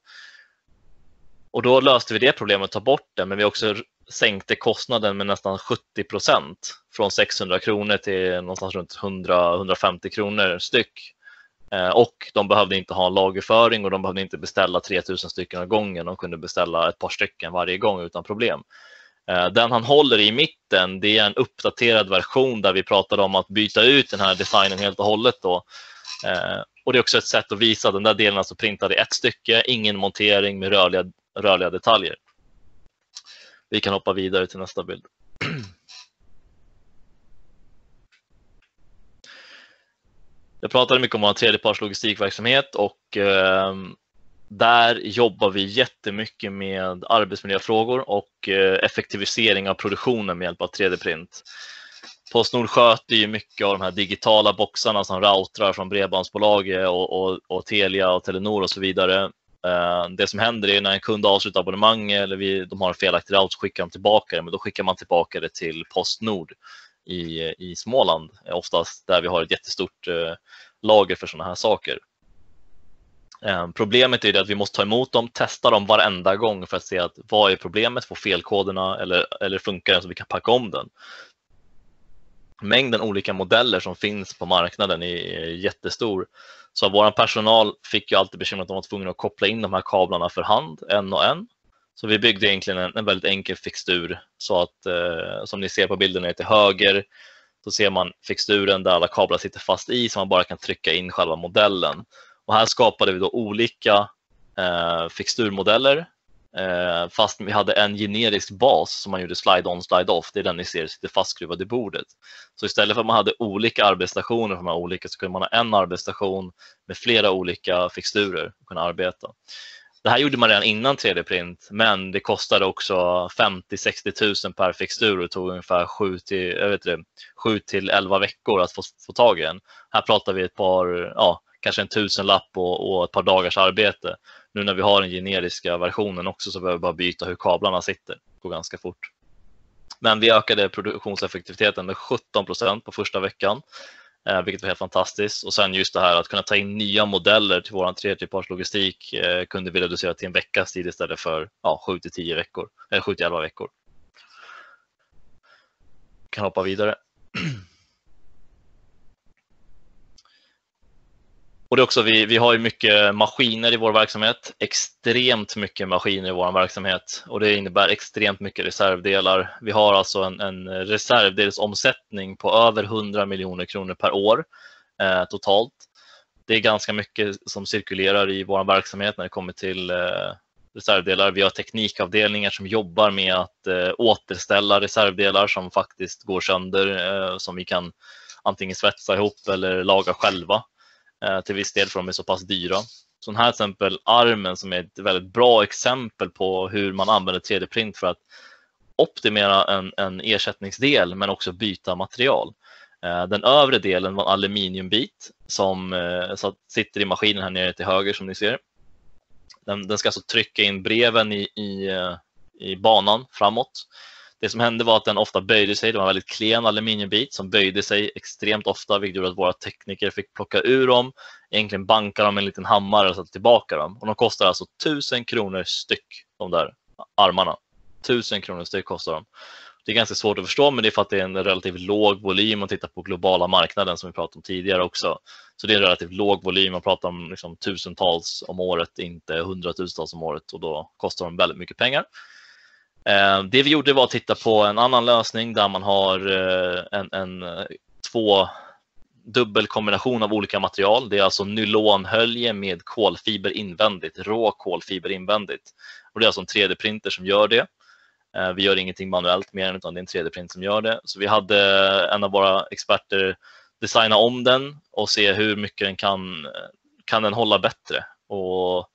Och då löste vi det problemet, ta bort den, men vi också sänkte kostnaden med nästan 70 procent från 600 kronor till någonstans runt 100-150 kronor styck. Eh, och de behövde inte ha en lagerföring och de behövde inte beställa 3000 stycken av gången. De kunde beställa ett par stycken varje gång utan problem. Eh, den han håller i mitten det är en uppdaterad version där vi pratade om att byta ut den här designen helt och hållet. Då. Eh, och Det är också ett sätt att visa den där delen alltså printad i ett stycke, ingen montering med rörliga, rörliga detaljer. Vi kan hoppa vidare till nästa bild. Jag pratade mycket om vår tredjeparts logistikverksamhet och eh, där jobbar vi jättemycket med arbetsmiljöfrågor och eh, effektivisering av produktionen med hjälp av 3D-print. Postnord sköter ju mycket av de här digitala boxarna som routrar från Bredbandsbolaget och, och, och Telia och Telenor och så vidare. Eh, det som händer är när en kund avslutar abonnemanget eller vi, de har en felaktig route så skickar de tillbaka det, men då skickar man tillbaka det till Postnord i, i Småland, eh, oftast där vi har ett jättestort eh, lager för sådana här saker. Eh, problemet är att vi måste ta emot dem, testa dem varenda gång för att se att vad är problemet, får felkoderna eller, eller funkar den så vi kan packa om den. Mängden olika modeller som finns på marknaden är jättestor. Så vår personal fick ju alltid bekymret att de var tvungna att koppla in de här kablarna för hand, en och en. Så vi byggde egentligen en, en väldigt enkel fixtur så att eh, som ni ser på bilden nere till höger så ser man fixturen där alla kablar sitter fast i så man bara kan trycka in själva modellen. Och här skapade vi då olika eh, fixturmodeller eh, fast vi hade en generisk bas som man gjorde slide on, slide off. Det är den ni ser sitter fastskruvad i bordet. Så istället för att man hade olika arbetsstationer för de här olika så kunde man ha en arbetsstation med flera olika fixturer och kunna arbeta. Det här gjorde man redan innan 3D-print, men det kostade också 50-60 000 per fixtur och tog ungefär 7 till, jag vet det, 7 till 11 veckor att få, få tag i en. Här pratar vi ett par, ja, kanske en tusenlapp och, och ett par dagars arbete. Nu när vi har den generiska versionen också så behöver vi bara byta hur kablarna sitter. Det går ganska fort. Men vi ökade produktionseffektiviteten med 17 procent på första veckan, eh, vilket var helt fantastiskt. Och sen just det här att kunna ta in nya modeller till vår tredjepartslogistik eh, kunde vi reducera till en veckas tid istället för ja, 7 till 10 veckor, eller 7 till 11 veckor. kan hoppa vidare. Och det är också, vi, vi har ju mycket maskiner i vår verksamhet, extremt mycket maskiner i vår verksamhet och det innebär extremt mycket reservdelar. Vi har alltså en, en reservdelsomsättning på över 100 miljoner kronor per år eh, totalt. Det är ganska mycket som cirkulerar i vår verksamhet när det kommer till eh, reservdelar. Vi har teknikavdelningar som jobbar med att eh, återställa reservdelar som faktiskt går sönder, eh, som vi kan antingen svetsa ihop eller laga själva Eh, till viss del för de är så pass dyra. Så här exempel armen som är ett väldigt bra exempel på hur man använder 3D-print för att optimera en, en ersättningsdel men också byta material. Eh, den övre delen var en aluminiumbit som eh, sitter i maskinen här nere till höger som ni ser. Den, den ska alltså trycka in breven i, i, i banan framåt. Det som hände var att den ofta böjde sig. Det var en väldigt klen aluminiumbit som böjde sig extremt ofta, vilket gjorde att våra tekniker fick plocka ur dem, egentligen banka dem med en liten hammare och sätta tillbaka dem. Och de kostar alltså tusen kronor styck, de där armarna. Tusen kronor styck kostar de. Det är ganska svårt att förstå, men det är för att det är en relativt låg volym om tittar på globala marknaden som vi pratade om tidigare också. Så det är en relativt låg volym, man pratar om liksom tusentals om året, inte hundratusentals om året och då kostar de väldigt mycket pengar. Eh, det vi gjorde var att titta på en annan lösning där man har eh, en, en eh, två dubbel kombination av olika material. Det är alltså nylonhölje med kolfiber invändigt, rå kolfiber invändigt. Och det är alltså en 3D-printer som gör det. Eh, vi gör ingenting manuellt mer utan det är en 3D-print som gör det. Så vi hade en av våra experter designa om den och se hur mycket den kan, eh, kan den hålla bättre. Och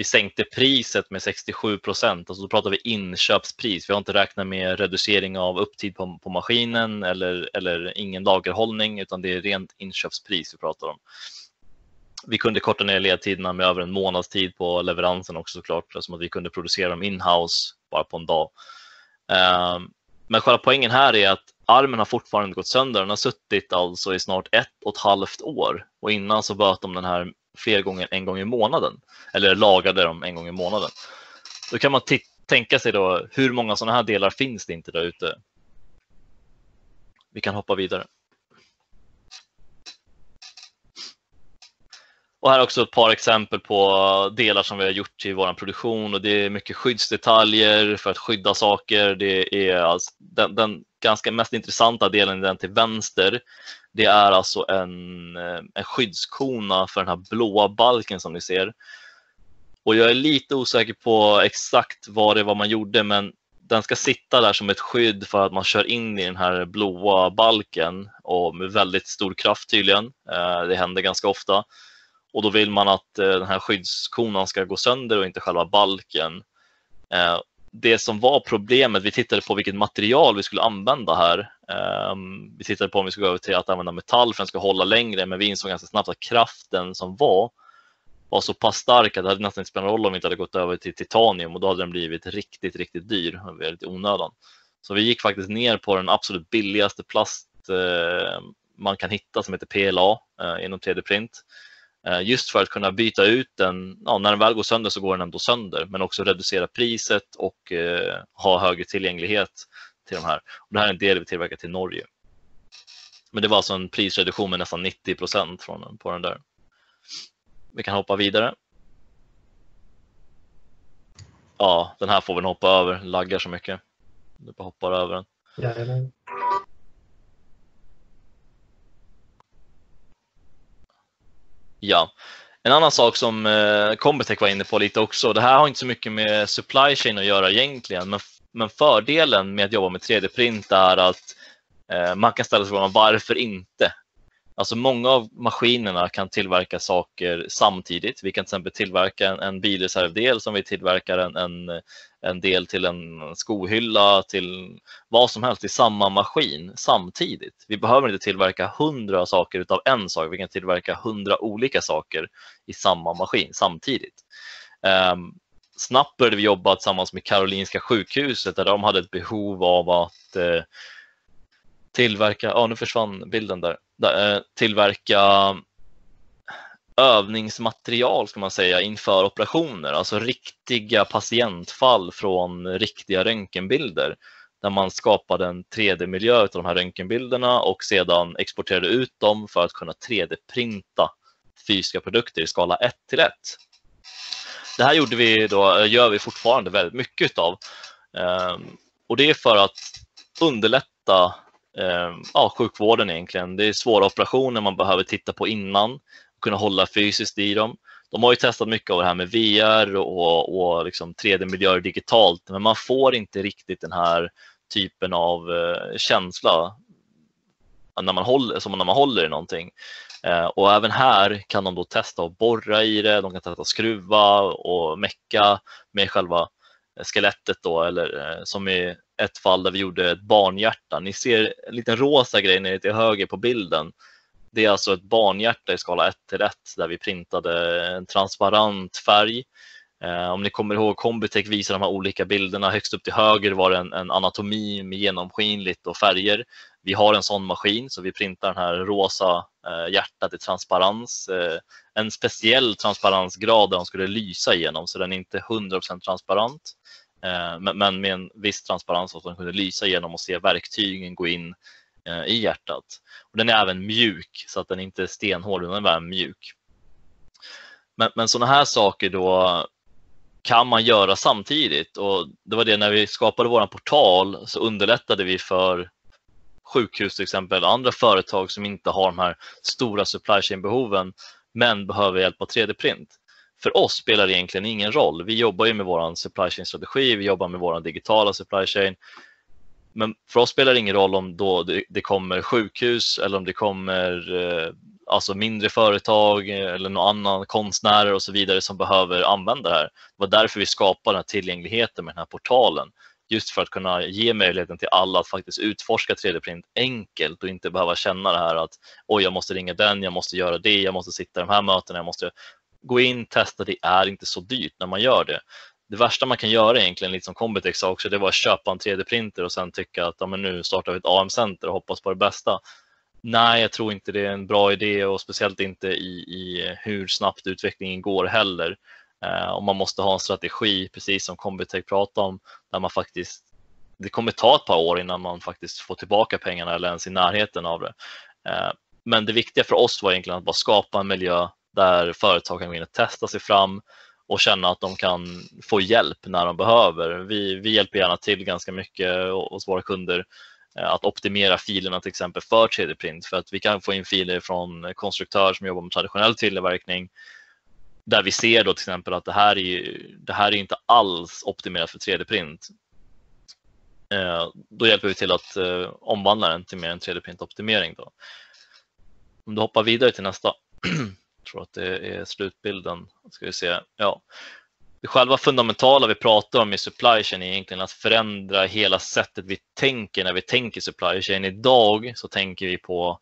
vi sänkte priset med 67 procent, alltså då pratar vi inköpspris. Vi har inte räknat med reducering av upptid på, på maskinen eller, eller ingen lagerhållning, utan det är rent inköpspris vi pratar om. Vi kunde korta ner ledtiderna med över en månads tid på leveransen också såklart, eftersom att vi kunde producera dem in-house bara på en dag. Ehm, men själva poängen här är att armen har fortfarande gått sönder. Den har suttit alltså i snart ett och ett halvt år och innan så böt de den här fler gånger en gång i månaden eller lagade dem en gång i månaden. Då kan man tänka sig då hur många sådana här delar finns det inte där ute? Vi kan hoppa vidare. Och här är också ett par exempel på delar som vi har gjort i vår produktion och det är mycket skyddsdetaljer för att skydda saker. Det är alltså den, den ganska mest intressanta delen, den till vänster, det är alltså en, eh, en skyddskona för den här blåa balken som ni ser. Och jag är lite osäker på exakt vad det var man gjorde, men den ska sitta där som ett skydd för att man kör in i den här blåa balken och med väldigt stor kraft tydligen. Eh, det händer ganska ofta och då vill man att eh, den här skyddskonan ska gå sönder och inte själva balken det som var problemet, vi tittade på vilket material vi skulle använda här. Um, vi tittade på om vi skulle gå över till att använda metall för att den ska hålla längre, men vi insåg ganska snabbt att kraften som var var så pass stark att det hade nästan inte spelat roll om vi inte hade gått över till titanium och då hade den blivit riktigt, riktigt dyr, väldigt onödan. Så vi gick faktiskt ner på den absolut billigaste plast eh, man kan hitta som heter PLA eh, inom 3D-print. Eh, just för att kunna byta ut den, ja, när den väl går sönder så går den ändå sönder, men också reducera priset och eh, ha högre tillgänglighet till de här. Och det här är en del vi tillverkar till Norge. Men det var alltså en prisreduktion med nästan 90 procent på den där. Vi kan hoppa vidare. Ja, den här får vi hoppa över, laggar så mycket. Du bara hoppar över den. Ja, Ja, en annan sak som eh, Combitech var inne på lite också, det här har inte så mycket med supply chain att göra egentligen, men, men fördelen med att jobba med 3D-print är att eh, man kan ställa sig frågan varför inte? Alltså många av maskinerna kan tillverka saker samtidigt. Vi kan till exempel tillverka en, en bilreservdel som vi tillverkar en, en, en del till en skohylla, till vad som helst i samma maskin samtidigt. Vi behöver inte tillverka hundra saker av en sak, vi kan tillverka hundra olika saker i samma maskin samtidigt. Um, snabbt började vi jobba tillsammans med Karolinska sjukhuset där de hade ett behov av att uh, tillverka, ja nu försvann bilden där, Eh, tillverka övningsmaterial ska man säga inför operationer, alltså riktiga patientfall från riktiga röntgenbilder. Där man skapade en 3D-miljö av de här röntgenbilderna och sedan exporterade ut dem för att kunna 3D-printa fysiska produkter i skala 1 till 1. Det här gjorde vi då, eh, gör vi fortfarande väldigt mycket av. Ehm, och det är för att underlätta eh, ja, sjukvården egentligen. Det är svåra operationer man behöver titta på innan kunna hålla fysiskt i dem. de har ju testat mycket av det här med VR och, och liksom 3D-miljöer digitalt, men man får inte riktigt den här typen av eh, känsla när man håller, som när man håller i någonting. Eh, och även här kan de då testa att borra i det, de kan testa att skruva och mecka med själva skelettet då, eller eh, som är ett fall där vi gjorde ett barnhjärta. Ni ser en liten rosa grej nere till höger på bilden. Det är alltså ett barnhjärta i skala 1 till 1 där vi printade en transparent färg. Eh, om ni kommer ihåg, Combitech visar de här olika bilderna. Högst upp till höger var det en, en anatomi med genomskinligt och färger. Vi har en sån maskin så vi printar den här rosa eh, hjärtat i transparens. Eh, en speciell transparensgrad där de skulle lysa igenom så den är inte 100% transparent. Eh, men, med en viss transparens så att de kunde lysa genom och se verktygen gå in eh, i hjärtat. Och den är även mjuk så att den inte är stenhård, den är mjuk. Men, men sådana här saker då kan man göra samtidigt och det var det när vi skapade vår portal så underlättade vi för sjukhus till exempel, andra företag som inte har de här stora supply chain behoven men behöver hjälp av 3D-print. För oss spelar det egentligen ingen roll. Vi jobbar ju med vår supply chain strategi, vi jobbar med vår digitala supply chain. Men för oss spelar det ingen roll om då det kommer sjukhus eller om det kommer eh, alltså mindre företag eller någon annan konstnärer och så vidare som behöver använda det här. Det var därför vi skapade den här tillgängligheten med den här portalen. Just för att kunna ge möjligheten till alla att faktiskt utforska 3D-print enkelt och inte behöva känna det här att oj, jag måste ringa den, jag måste göra det, jag måste sitta i de här mötena, jag måste gå in, testa, det är inte så dyrt när man gör det. Det värsta man kan göra egentligen, lite som Combitex sa också, det var att köpa en 3D-printer och sen tycka att ja, men nu startar vi ett AM-center och hoppas på det bästa. Nej, jag tror inte det är en bra idé och speciellt inte i, i hur snabbt utvecklingen går heller. Eh, och man måste ha en strategi, precis som Combitech pratade om, där man faktiskt det kommer ta ett par år innan man faktiskt får tillbaka pengarna eller ens i närheten av det. Eh, men det viktiga för oss var egentligen att bara skapa en miljö där företag kan gå in och testa sig fram och känna att de kan få hjälp när de behöver. Vi, vi hjälper gärna till ganska mycket hos våra kunder eh, att optimera filerna till exempel för 3D-print för att vi kan få in filer från konstruktörer som jobbar med traditionell tillverkning där vi ser då till exempel att det här är, det här är inte alls optimerat för 3D-print. Eh, då hjälper vi till att eh, omvandla den till mer en 3D-print-optimering. Om du hoppar vidare till nästa. Jag tror att det är slutbilden. Ska vi se. Ja. Det själva fundamentala vi pratar om i supply chain är egentligen att förändra hela sättet vi tänker när vi tänker supply chain. Idag så tänker vi på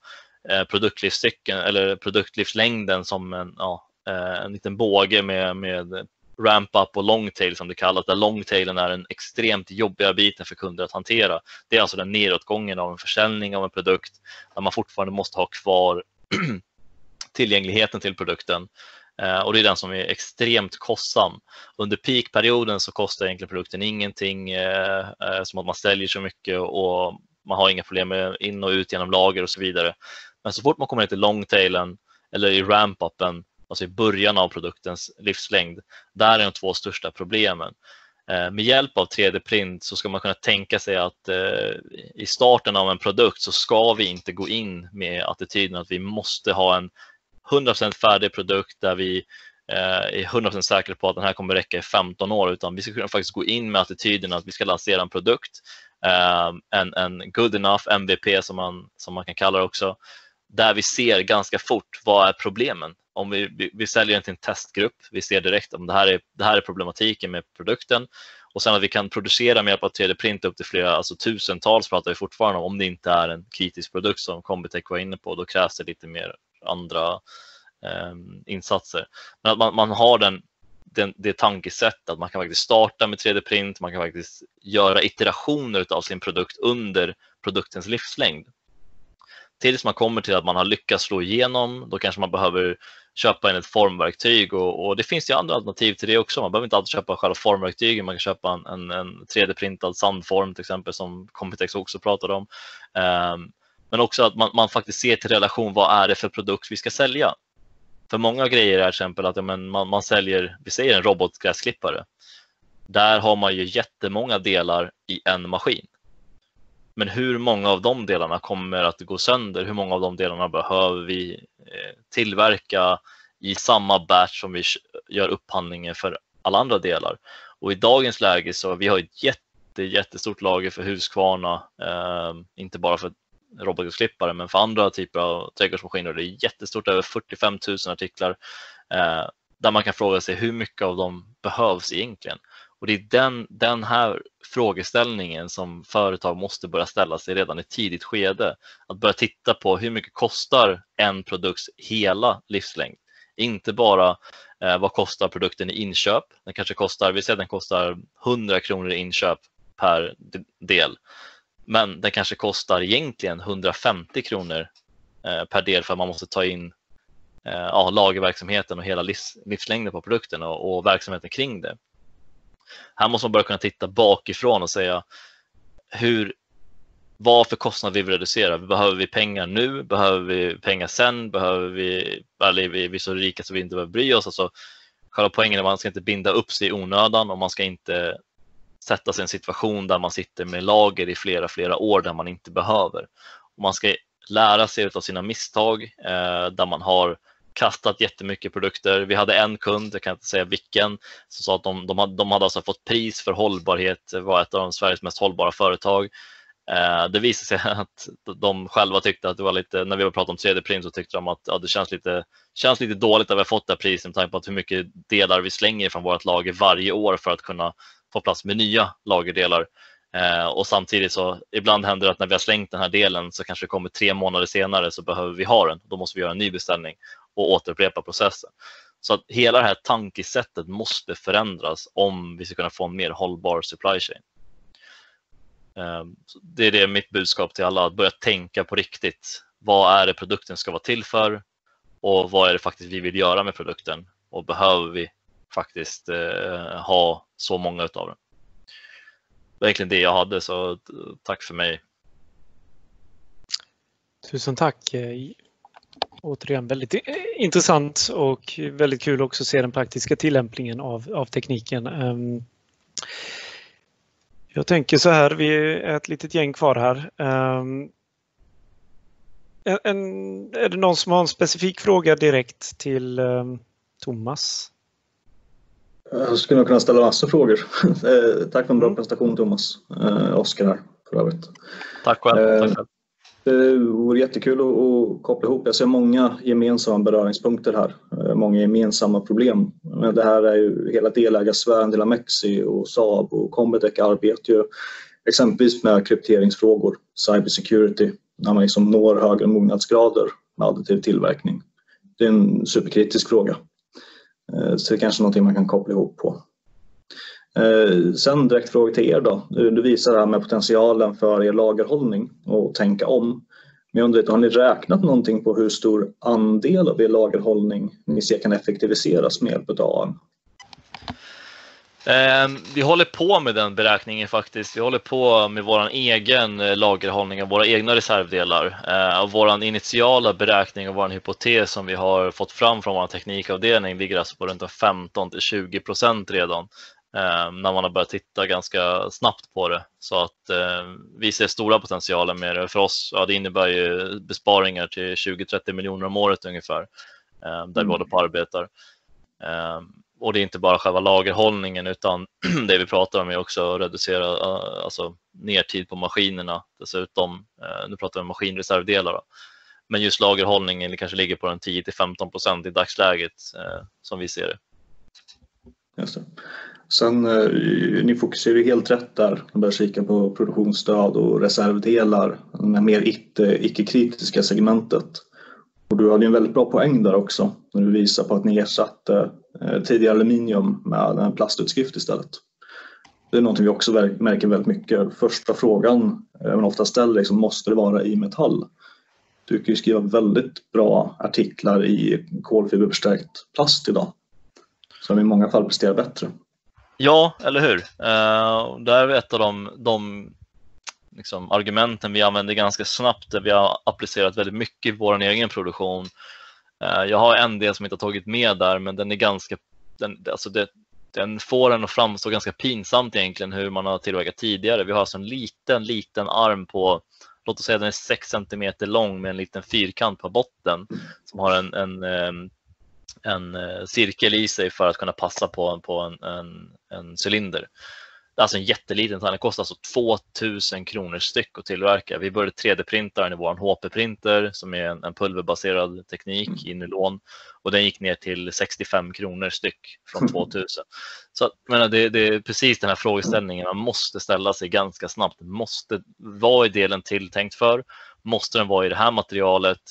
eh, produktlivscykeln eller produktlivslängden som en, ja, eh, en liten båge med, med ramp up och long tail som det kallas, där long tailen är den extremt jobbiga biten för kunder att hantera. Det är alltså den nedåtgången av en försäljning av en produkt där man fortfarande måste ha kvar tillgängligheten till produkten eh, och det är den som är extremt kostsam. Under peakperioden så kostar egentligen produkten ingenting eh, eh, som att man säljer så mycket och man har inga problem med in och ut genom lager och så vidare. Men så fort man kommer ner till longtailen eller i ramp-upen, alltså i början av produktens livslängd, där är de två största problemen. Eh, med hjälp av 3D-print så ska man kunna tänka sig att eh, i starten av en produkt så ska vi inte gå in med attityden att vi måste ha en 100% färdig produkt där vi eh, är 100% säkra på att den här kommer räcka i 15 år utan vi ska kunna faktiskt gå in med attityden att vi ska lansera en produkt, eh, en, en good enough MVP som man, som man kan kalla det också, där vi ser ganska fort vad är problemen. Om vi, vi, vi säljer den till en testgrupp, vi ser direkt om det här är, det här är problematiken med produkten och sen att vi kan producera med hjälp av 3D-print upp till flera, alltså tusentals pratar vi fortfarande om, om det inte är en kritisk produkt som Combitech var inne på, då krävs det lite mer andra eh, insatser. Men att man, man har den, den, det tankesättet att man kan faktiskt starta med 3D-print, man kan faktiskt göra iterationer av sin produkt under produktens livslängd. Tills man kommer till att man har lyckats slå igenom, då kanske man behöver köpa in ett formverktyg och, och, det finns ju andra alternativ till det också. Man behöver inte alltid köpa själva formverktyget, man kan köpa en, en, en 3D-printad sandform till exempel som Compitex också pratade om. Um, men också att man, man, faktiskt ser till relation, vad är det för produkt vi ska sälja? För många grejer är till exempel att ja, men man, man säljer, vi säger en robotgräsklippare. Där har man ju jättemånga delar i en maskin. Men hur många av de delarna kommer att gå sönder? Hur många av de delarna behöver vi eh, tillverka i samma batch som vi gör upphandlingen för alla andra delar. Och i dagens läge så vi har ett jätte, jättestort lager för Husqvarna, eh, inte bara för robotgräsklippare, men för andra typer av trädgårdsmaskiner. Det är jättestort, över 45 000 artiklar eh, där man kan fråga sig hur mycket av dem behövs egentligen? Och det är den, den här frågeställningen som företag måste börja ställa sig redan i tidigt skede. Att börja titta på hur mycket kostar en produkts hela livslängd? Inte bara eh, vad kostar produkten i inköp? Den kanske kostar, vi säger att den kostar 100 kronor i inköp per del. Men den kanske kostar egentligen 150 kronor eh, per del för att man måste ta in eh, ja, lagerverksamheten och hela livs, livslängden på produkten och, och verksamheten kring det. Här måste man börja kunna titta bakifrån och säga hur, vad för kostnad vi vill reducera? Behöver vi pengar nu? Behöver vi pengar sen? Behöver vi, eller är vi så rika så vi inte behöver bry oss? Alltså, själva poängen är att man ska inte binda upp sig i onödan och man ska inte sätta sig i en situation där man sitter med lager i flera, flera år där man inte behöver. Och man ska lära sig av sina misstag eh, där man har kastat jättemycket produkter. Vi hade en kund, jag kan inte säga vilken, som sa att de, de, hade, de hade alltså fått pris för hållbarhet, var ett av de Sveriges mest hållbara företag. Eh, det visade sig att de själva tyckte att det var lite, när vi pratade om 3D-print så tyckte de att ja, det känns lite, känns lite dåligt att vi har fått det här priset med tanke på att hur mycket delar vi slänger från vårt lager varje år för att kunna få plats med nya lagerdelar. Eh, och samtidigt så ibland händer det att när vi har slängt den här delen så kanske det kommer tre månader senare så behöver vi ha den. Då måste vi göra en ny beställning och återupprepa processen. Så att hela det här tankesättet måste förändras om vi ska kunna få en mer hållbar supply chain. Eh, det är det mitt budskap till alla, att börja tänka på riktigt. Vad är det produkten ska vara till för? Och vad är det faktiskt vi vill göra med produkten? Och behöver vi faktiskt eh, ha så många utav dem. Det var egentligen det jag hade, så tack för mig. Tusen tack eh, återigen väldigt eh, intressant och väldigt kul också att se den praktiska tillämpningen av, av tekniken. Ehm, jag tänker så här, vi är ett litet gäng kvar här. Ehm, en, är det någon som har en specifik fråga direkt till ehm, Thomas? Jag skulle kunna ställa massor frågor. Eh, tack för en bra mm. presentation Thomas. Eh, Oskar här för övrigt. Tack själv. Tack själv. Det vore jättekul att koppla ihop. Jag ser många gemensamma beröringspunkter här. Eh, många gemensamma problem. Men det här är ju hela delägarsfären, hela Mexi och Saab och Combitech arbetar ju exempelvis med krypteringsfrågor, cybersecurity, när man liksom når högre mognadsgrader med additiv tillverkning. Det är en superkritisk fråga. Eh, så det är kanske någonting man kan koppla ihop på. Eh, sen direkt fråga till er då. Du visar det här med potentialen för er lagerhållning och tänka om. Men jag undrar, har ni räknat någonting på hur stor andel av er lagerhållning ni ser kan effektiviseras med hjälp av AM? Ehm, vi håller på med den beräkningen faktiskt. Vi håller på med vår egen eh, lagerhållning av våra egna reservdelar. Eh, och vår initiala beräkning och vår hypotes som vi har fått fram från vår teknikavdelning ligger alltså på runt 15 till 20 procent redan. Eh, när man har börjat titta ganska snabbt på det. Så att eh, vi ser stora potentialer med det. För oss, ja, det innebär ju besparingar till 20-30 miljoner om året ungefär, eh, där mm. vi håller på och arbetar. Eh, och det är inte bara själva lagerhållningen utan det vi pratar om är också att reducera eh, alltså, nertid på maskinerna dessutom. Eh, nu pratar vi om maskinreservdelar. Då. Men just lagerhållningen kanske ligger på den 10 till 15 procent i dagsläget eh, som vi ser det. Just det. Sen, ni fokuserar ju helt rätt där. Ni börjar kika på produktionsstöd och reservdelar, det mer icke-kritiska segmentet. Och du hade en väldigt bra poäng där också när du visar på att ni ersatte Eh, tidigare aluminium med en plastutskrift istället. Det är någonting vi också märker väldigt mycket. Första frågan eh, man ofta ställer liksom, måste det vara i metall? Du kan ju skriva väldigt bra artiklar i kolfiberförstärkt plast idag som i många fall presterar bättre. Ja, eller hur? Eh, uh, det är ett av de, de liksom, argumenten vi använder ganska snabbt där vi har applicerat väldigt mycket i vår egen produktion. Eh, jag har en del som inte har tagit med där, men den är ganska, den, alltså det, den får en att framstå ganska pinsamt egentligen hur man har tillverkat tidigare. Vi har alltså en liten, liten arm på, låt oss säga den är 6 cm lång med en liten fyrkant på botten som har en, en, eh, en eh, cirkel i sig för att kunna passa på, på en, en, en cylinder alltså en jätteliten den kostar alltså 2000 kronor styck att tillverka. Vi började 3D-printa den i vår HP-printer som är en, en, pulverbaserad teknik mm. i nylon och den gick ner till 65 kronor styck från 2000. Så menar, det, det, är precis den här frågeställningen man måste ställa sig ganska snabbt. Måste, vad är delen tilltänkt för? Måste den vara i det här materialet?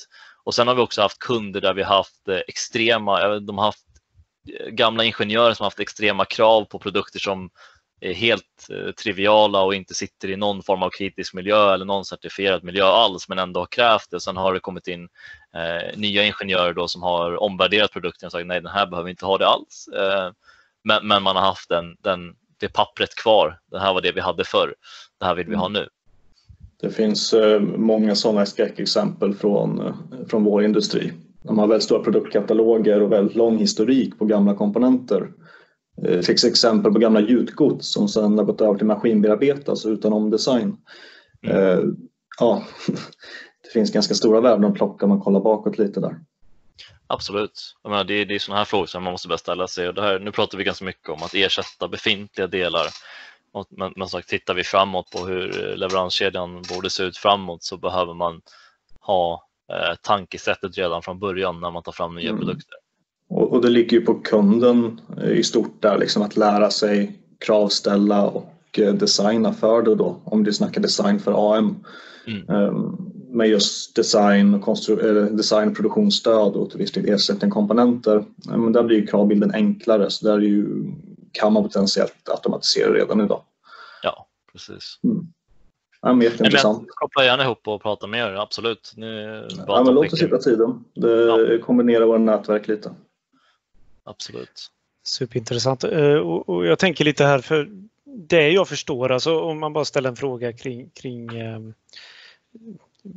Och sen har vi också haft kunder där vi haft eh, extrema, de har haft eh, gamla ingenjörer som haft extrema krav på produkter som är helt eh, triviala och inte sitter i någon form av kritisk miljö eller någon certifierad miljö alls men ändå har krävt det. Sen har det kommit in eh, nya ingenjörer då som har omvärderat produkten och sagt nej den här behöver vi inte ha det alls. Eh, men, men, man har haft den, den, det pappret kvar. Det här var det vi hade förr. Det här vill vi ha mm. nu. Det finns eh, många sådana skräckexempel från, eh, från vår industri. De har väldigt stora produktkataloger och väldigt lång historik på gamla komponenter det eh, finns exempel på gamla gjutgods som sedan har gått över till maskinbearbetas utan omdesign. Mm. Eh, ja, det finns ganska stora värden att plocka om man kollar bakåt lite där. Absolut. Jag menar, det, är, det är sådana här frågor som man måste börja ställa sig. Och det här, nu pratar vi ganska mycket om att ersätta befintliga delar. Men, men sagt, tittar vi framåt på hur leveranskedjan borde se ut framåt så behöver man ha eh, tankesättet redan från början när man tar fram nya mm. produkter. Och, och det ligger ju på kunden eh, i stort där, liksom att lära sig kravställa och eh, designa för det då, om du snackar design för AM. Mm. Ehm, med just design och konstru- design produktionsstöd och till viss del ersättning komponenter. Men där blir kravbilden enklare så där är ju, kan man potentiellt automatisera redan idag. Ja, precis. Mm. Ja, men jätteintressant. Men koppla gärna ihop och prata mer, absolut. Nu ja, men låt oss hitta tiden. Det ja. kombinerar våra nätverk lite absolut. Superintressant. Eh, och jag tänker lite här, för det jag förstår, alltså om man bara ställer en fråga kring, kring ehm,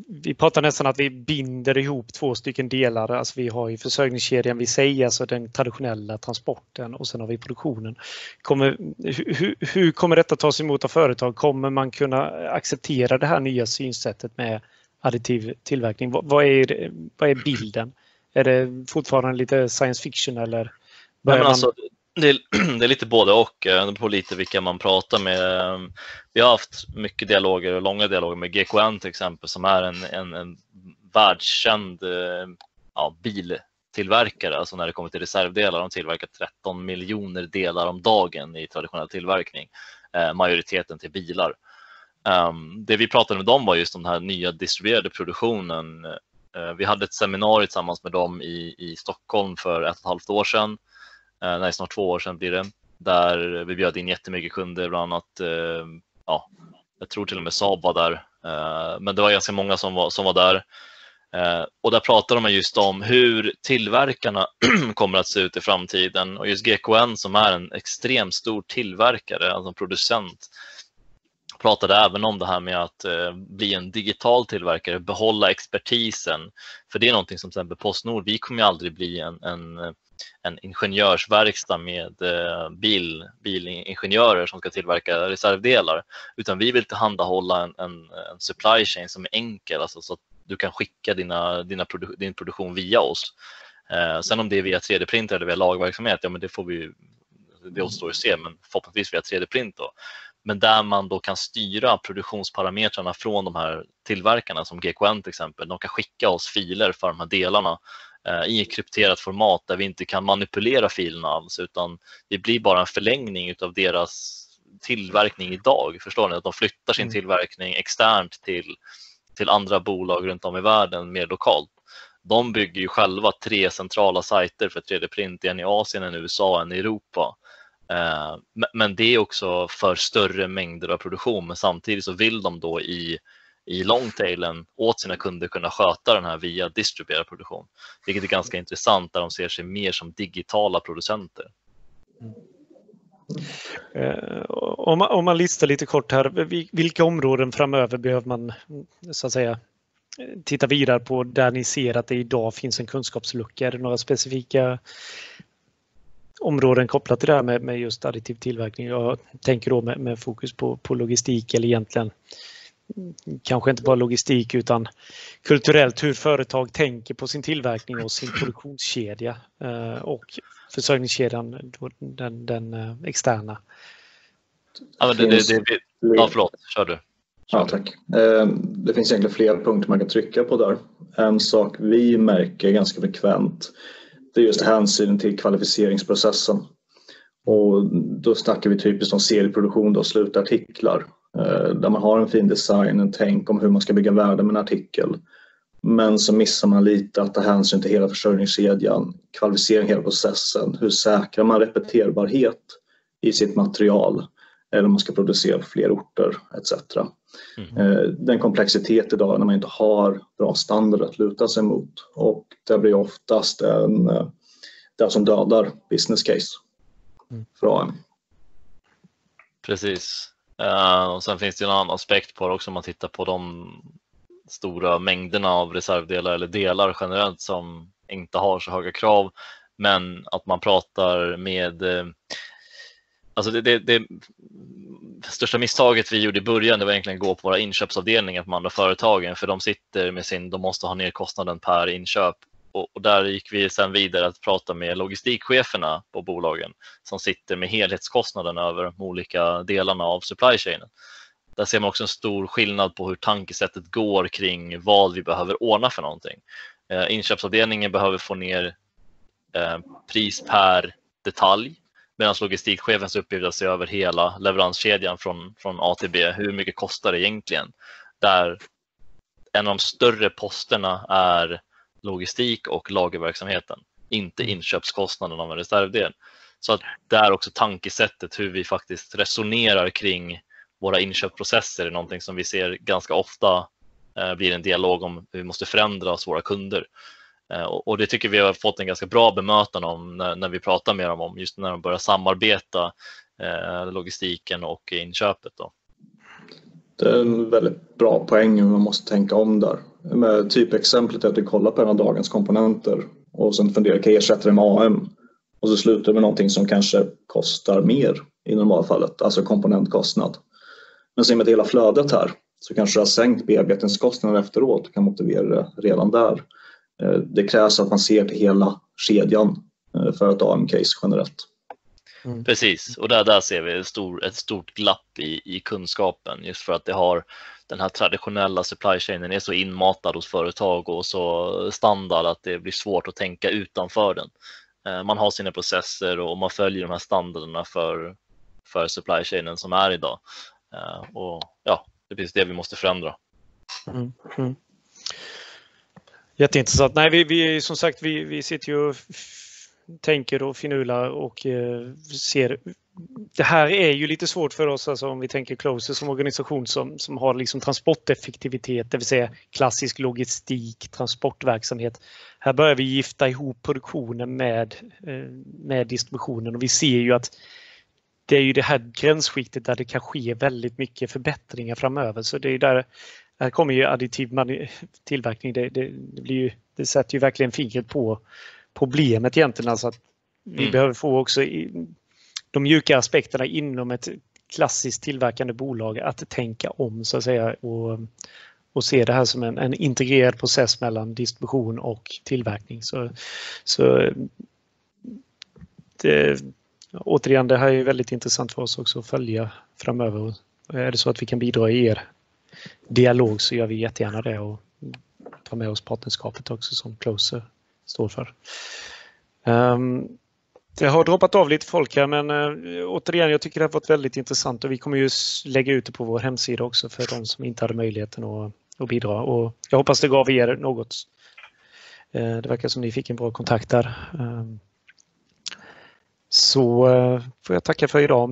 vi pratar nästan att vi binder ihop två stycken delar. Alltså vi har ju försörjningskedjan vi säger, alltså den traditionella transporten och sen har vi produktionen. Kommer, hur, hur kommer detta tas emot av företag? Kommer man kunna acceptera det här nya synsättet med additiv tillverkning? Vad, vad är, vad är bilden? Är det fortfarande lite science fiction eller? Nej, men alltså, det, är, det är lite både och, eh, det beror på lite vilka man pratar med. Vi har haft mycket dialoger, långa dialoger med GKN till exempel som är en, en, en världskänd eh, ja, biltillverkare, alltså när det kommer till reservdelar. De tillverkar 13 miljoner delar om dagen i traditionell tillverkning, eh, majoriteten till bilar. Um, det vi pratade med dem var just om den här nya distribuerade produktionen. Vi hade ett seminarium tillsammans med dem i, i Stockholm för ett och ett halvt år sedan Eh, nej, snart två år sedan blir det, där vi bjöd in jättemycket kunder, bland annat, eh, ja, jag tror till och med Saab var där, eh, men det var ganska många som var, som var där. Eh, och där pratade man just om hur tillverkarna kommer att se ut i framtiden och just GKN som är en extremt stor tillverkare, alltså producent, pratade även om det här med att eh, bli en digital tillverkare, behålla expertisen. För det är någonting som till exempel Postnord, vi kommer aldrig bli en, en eh, en ingenjörsverkstad med eh, bil, bilingenjörer som ska tillverka reservdelar, utan vi vill tillhandahålla en, en, en supply chain som är enkel, alltså så att du kan skicka dina, dina produ din produktion via oss. Eh, sen om det är via 3D-printer eller via lagverksamhet, ja men det får vi det återstår att se, men förhoppningsvis via 3D-print då. Men där man då kan styra produktionsparametrarna från de här tillverkarna som GKN till exempel. De kan skicka oss filer för de här delarna i ett krypterat format där vi inte kan manipulera filerna alls utan det blir bara en förlängning av deras tillverkning idag. Förstår ni? Att de flyttar sin mm. tillverkning externt till, till andra bolag runt om i världen mer lokalt. De bygger ju själva tre centrala sajter för 3D-print, en i Asien, en i USA, en i Europa. Eh, men det är också för större mängder av produktion, men samtidigt så vill de då i i longtailen åt sina kunder kunna sköta den här via distribuerad produktion. Vilket är ganska intressant där de ser sig mer som digitala producenter. Eh, om, man, om man listar lite kort här, vilka områden framöver behöver man så att säga titta vidare på där ni ser att det idag finns en kunskapslucka? Är det några specifika områden kopplat till det här med, med just additiv tillverkning? Jag tänker då med, med fokus på, på logistik eller egentligen kanske inte bara logistik utan kulturellt hur företag tänker på sin tillverkning och sin produktionskedja eh, och försörjningskedjan, den, den eh, externa. Ja, men det, det, det, ja, förlåt, kör du. Ja, tack. Det finns egentligen flera punkter man kan trycka på där. En sak vi märker ganska frekvent det är just hänsynen till kvalificeringsprocessen. Och då snackar vi typiskt om serieproduktion och slutartiklar eh, där man har en fin design, en tänk om hur man ska bygga värde med en artikel. Men så missar man lite att ta hänsyn till hela försörjningskedjan, kvalificering hela processen. Hur säkrar man repeterbarhet i sitt material? Eller om man ska producera på fler orter etc. Mm. Eh, den komplexitet idag när man inte har bra standard att luta sig mot och det blir oftast en, eh, det som dödar business case mm. för AM. Precis. Uh, och sen finns det en annan aspekt på det också om man tittar på de stora mängderna av reservdelar eller delar generellt som inte har så höga krav. Men att man pratar med eh, Alltså det, det, det, största misstaget vi gjorde i början det var egentligen att gå på våra inköpsavdelningar på de andra företagen för de sitter med sin, de måste ha ner kostnaden per inköp och, och, där gick vi sen vidare att prata med logistikcheferna på bolagen som sitter med helhetskostnaden över de olika delarna av supply chainen. Där ser man också en stor skillnad på hur tankesättet går kring vad vi behöver ordna för någonting. Eh, inköpsavdelningen behöver få ner eh, pris per detalj Medan logistikchefens uppgift är att se över hela leveranskedjan från, från A till B. Hur mycket kostar det egentligen? Där en av de större posterna är logistik och lagerverksamheten, inte mm. inköpskostnaden av en reservdel. Så att det är också tankesättet hur vi faktiskt resonerar kring våra inköpsprocesser är någonting som vi ser ganska ofta eh, blir en dialog om hur vi måste förändra hos våra kunder. Eh, och det tycker vi har fått en ganska bra bemötande om när, vi pratar med dem om just när de börjar samarbeta eh, logistiken och inköpet. Då. Det är en väldigt bra poäng hur man måste tänka om där. Med typexemplet är att du kollar på en av dagens komponenter och sen funderar, kan jag ersätta det med AM? Och så slutar med någonting som kanske kostar mer i normalfallet, alltså komponentkostnad. Men se med hela flödet här så kanske du har sänkt bearbetningskostnaden efteråt och kan motivera det redan där. Eh, det krävs att man ser till hela kedjan eh, för ett AM-case generellt. Mm. Precis, och där, där ser vi ett, stor, ett stort glapp i, i kunskapen just för att det har den här traditionella supply chainen är så inmatad hos företag och så standard att det blir svårt att tänka utanför den. Eh, man har sina processer och man följer de här standarderna för, för supply chainen som är idag. Eh, och ja, det är precis det vi måste förändra. Mm. Mm. Jätteintressant. Nej, vi, vi som sagt, vi, vi sitter ju och tänker och finurlar och eh, ser. Det här är ju lite svårt för oss, alltså om vi tänker Closer som organisation som, som har liksom transporteffektivitet, det vill säga klassisk logistik, transportverksamhet. Här börjar vi gifta ihop produktionen med, eh, med distributionen och vi ser ju att det är ju det här gränsskiktet där det kan ske väldigt mycket förbättringar framöver. Så det är där här kommer ju additiv tillverkning, det, det, det, blir ju, det sätter ju verkligen fingret på problemet egentligen. Alltså att vi mm. behöver få också de mjuka aspekterna inom ett klassiskt tillverkande bolag att tänka om så att säga och, och se det här som en, en integrerad process mellan distribution och tillverkning. Så, så det, återigen, det här är väldigt intressant för oss också att följa framöver. Är det så att vi kan bidra i er dialog så gör vi jättegärna det och tar med oss partnerskapet också som Closer står för. Um, det har droppat av lite folk här men äh, återigen, jag tycker det har varit väldigt intressant och vi kommer ju lägga ut det på vår hemsida också för de som inte hade möjligheten att, att bidra. Och jag hoppas det gav er något. Äh, det verkar som ni fick en bra kontakt där. Äh, så eh, får jag tacka för idag.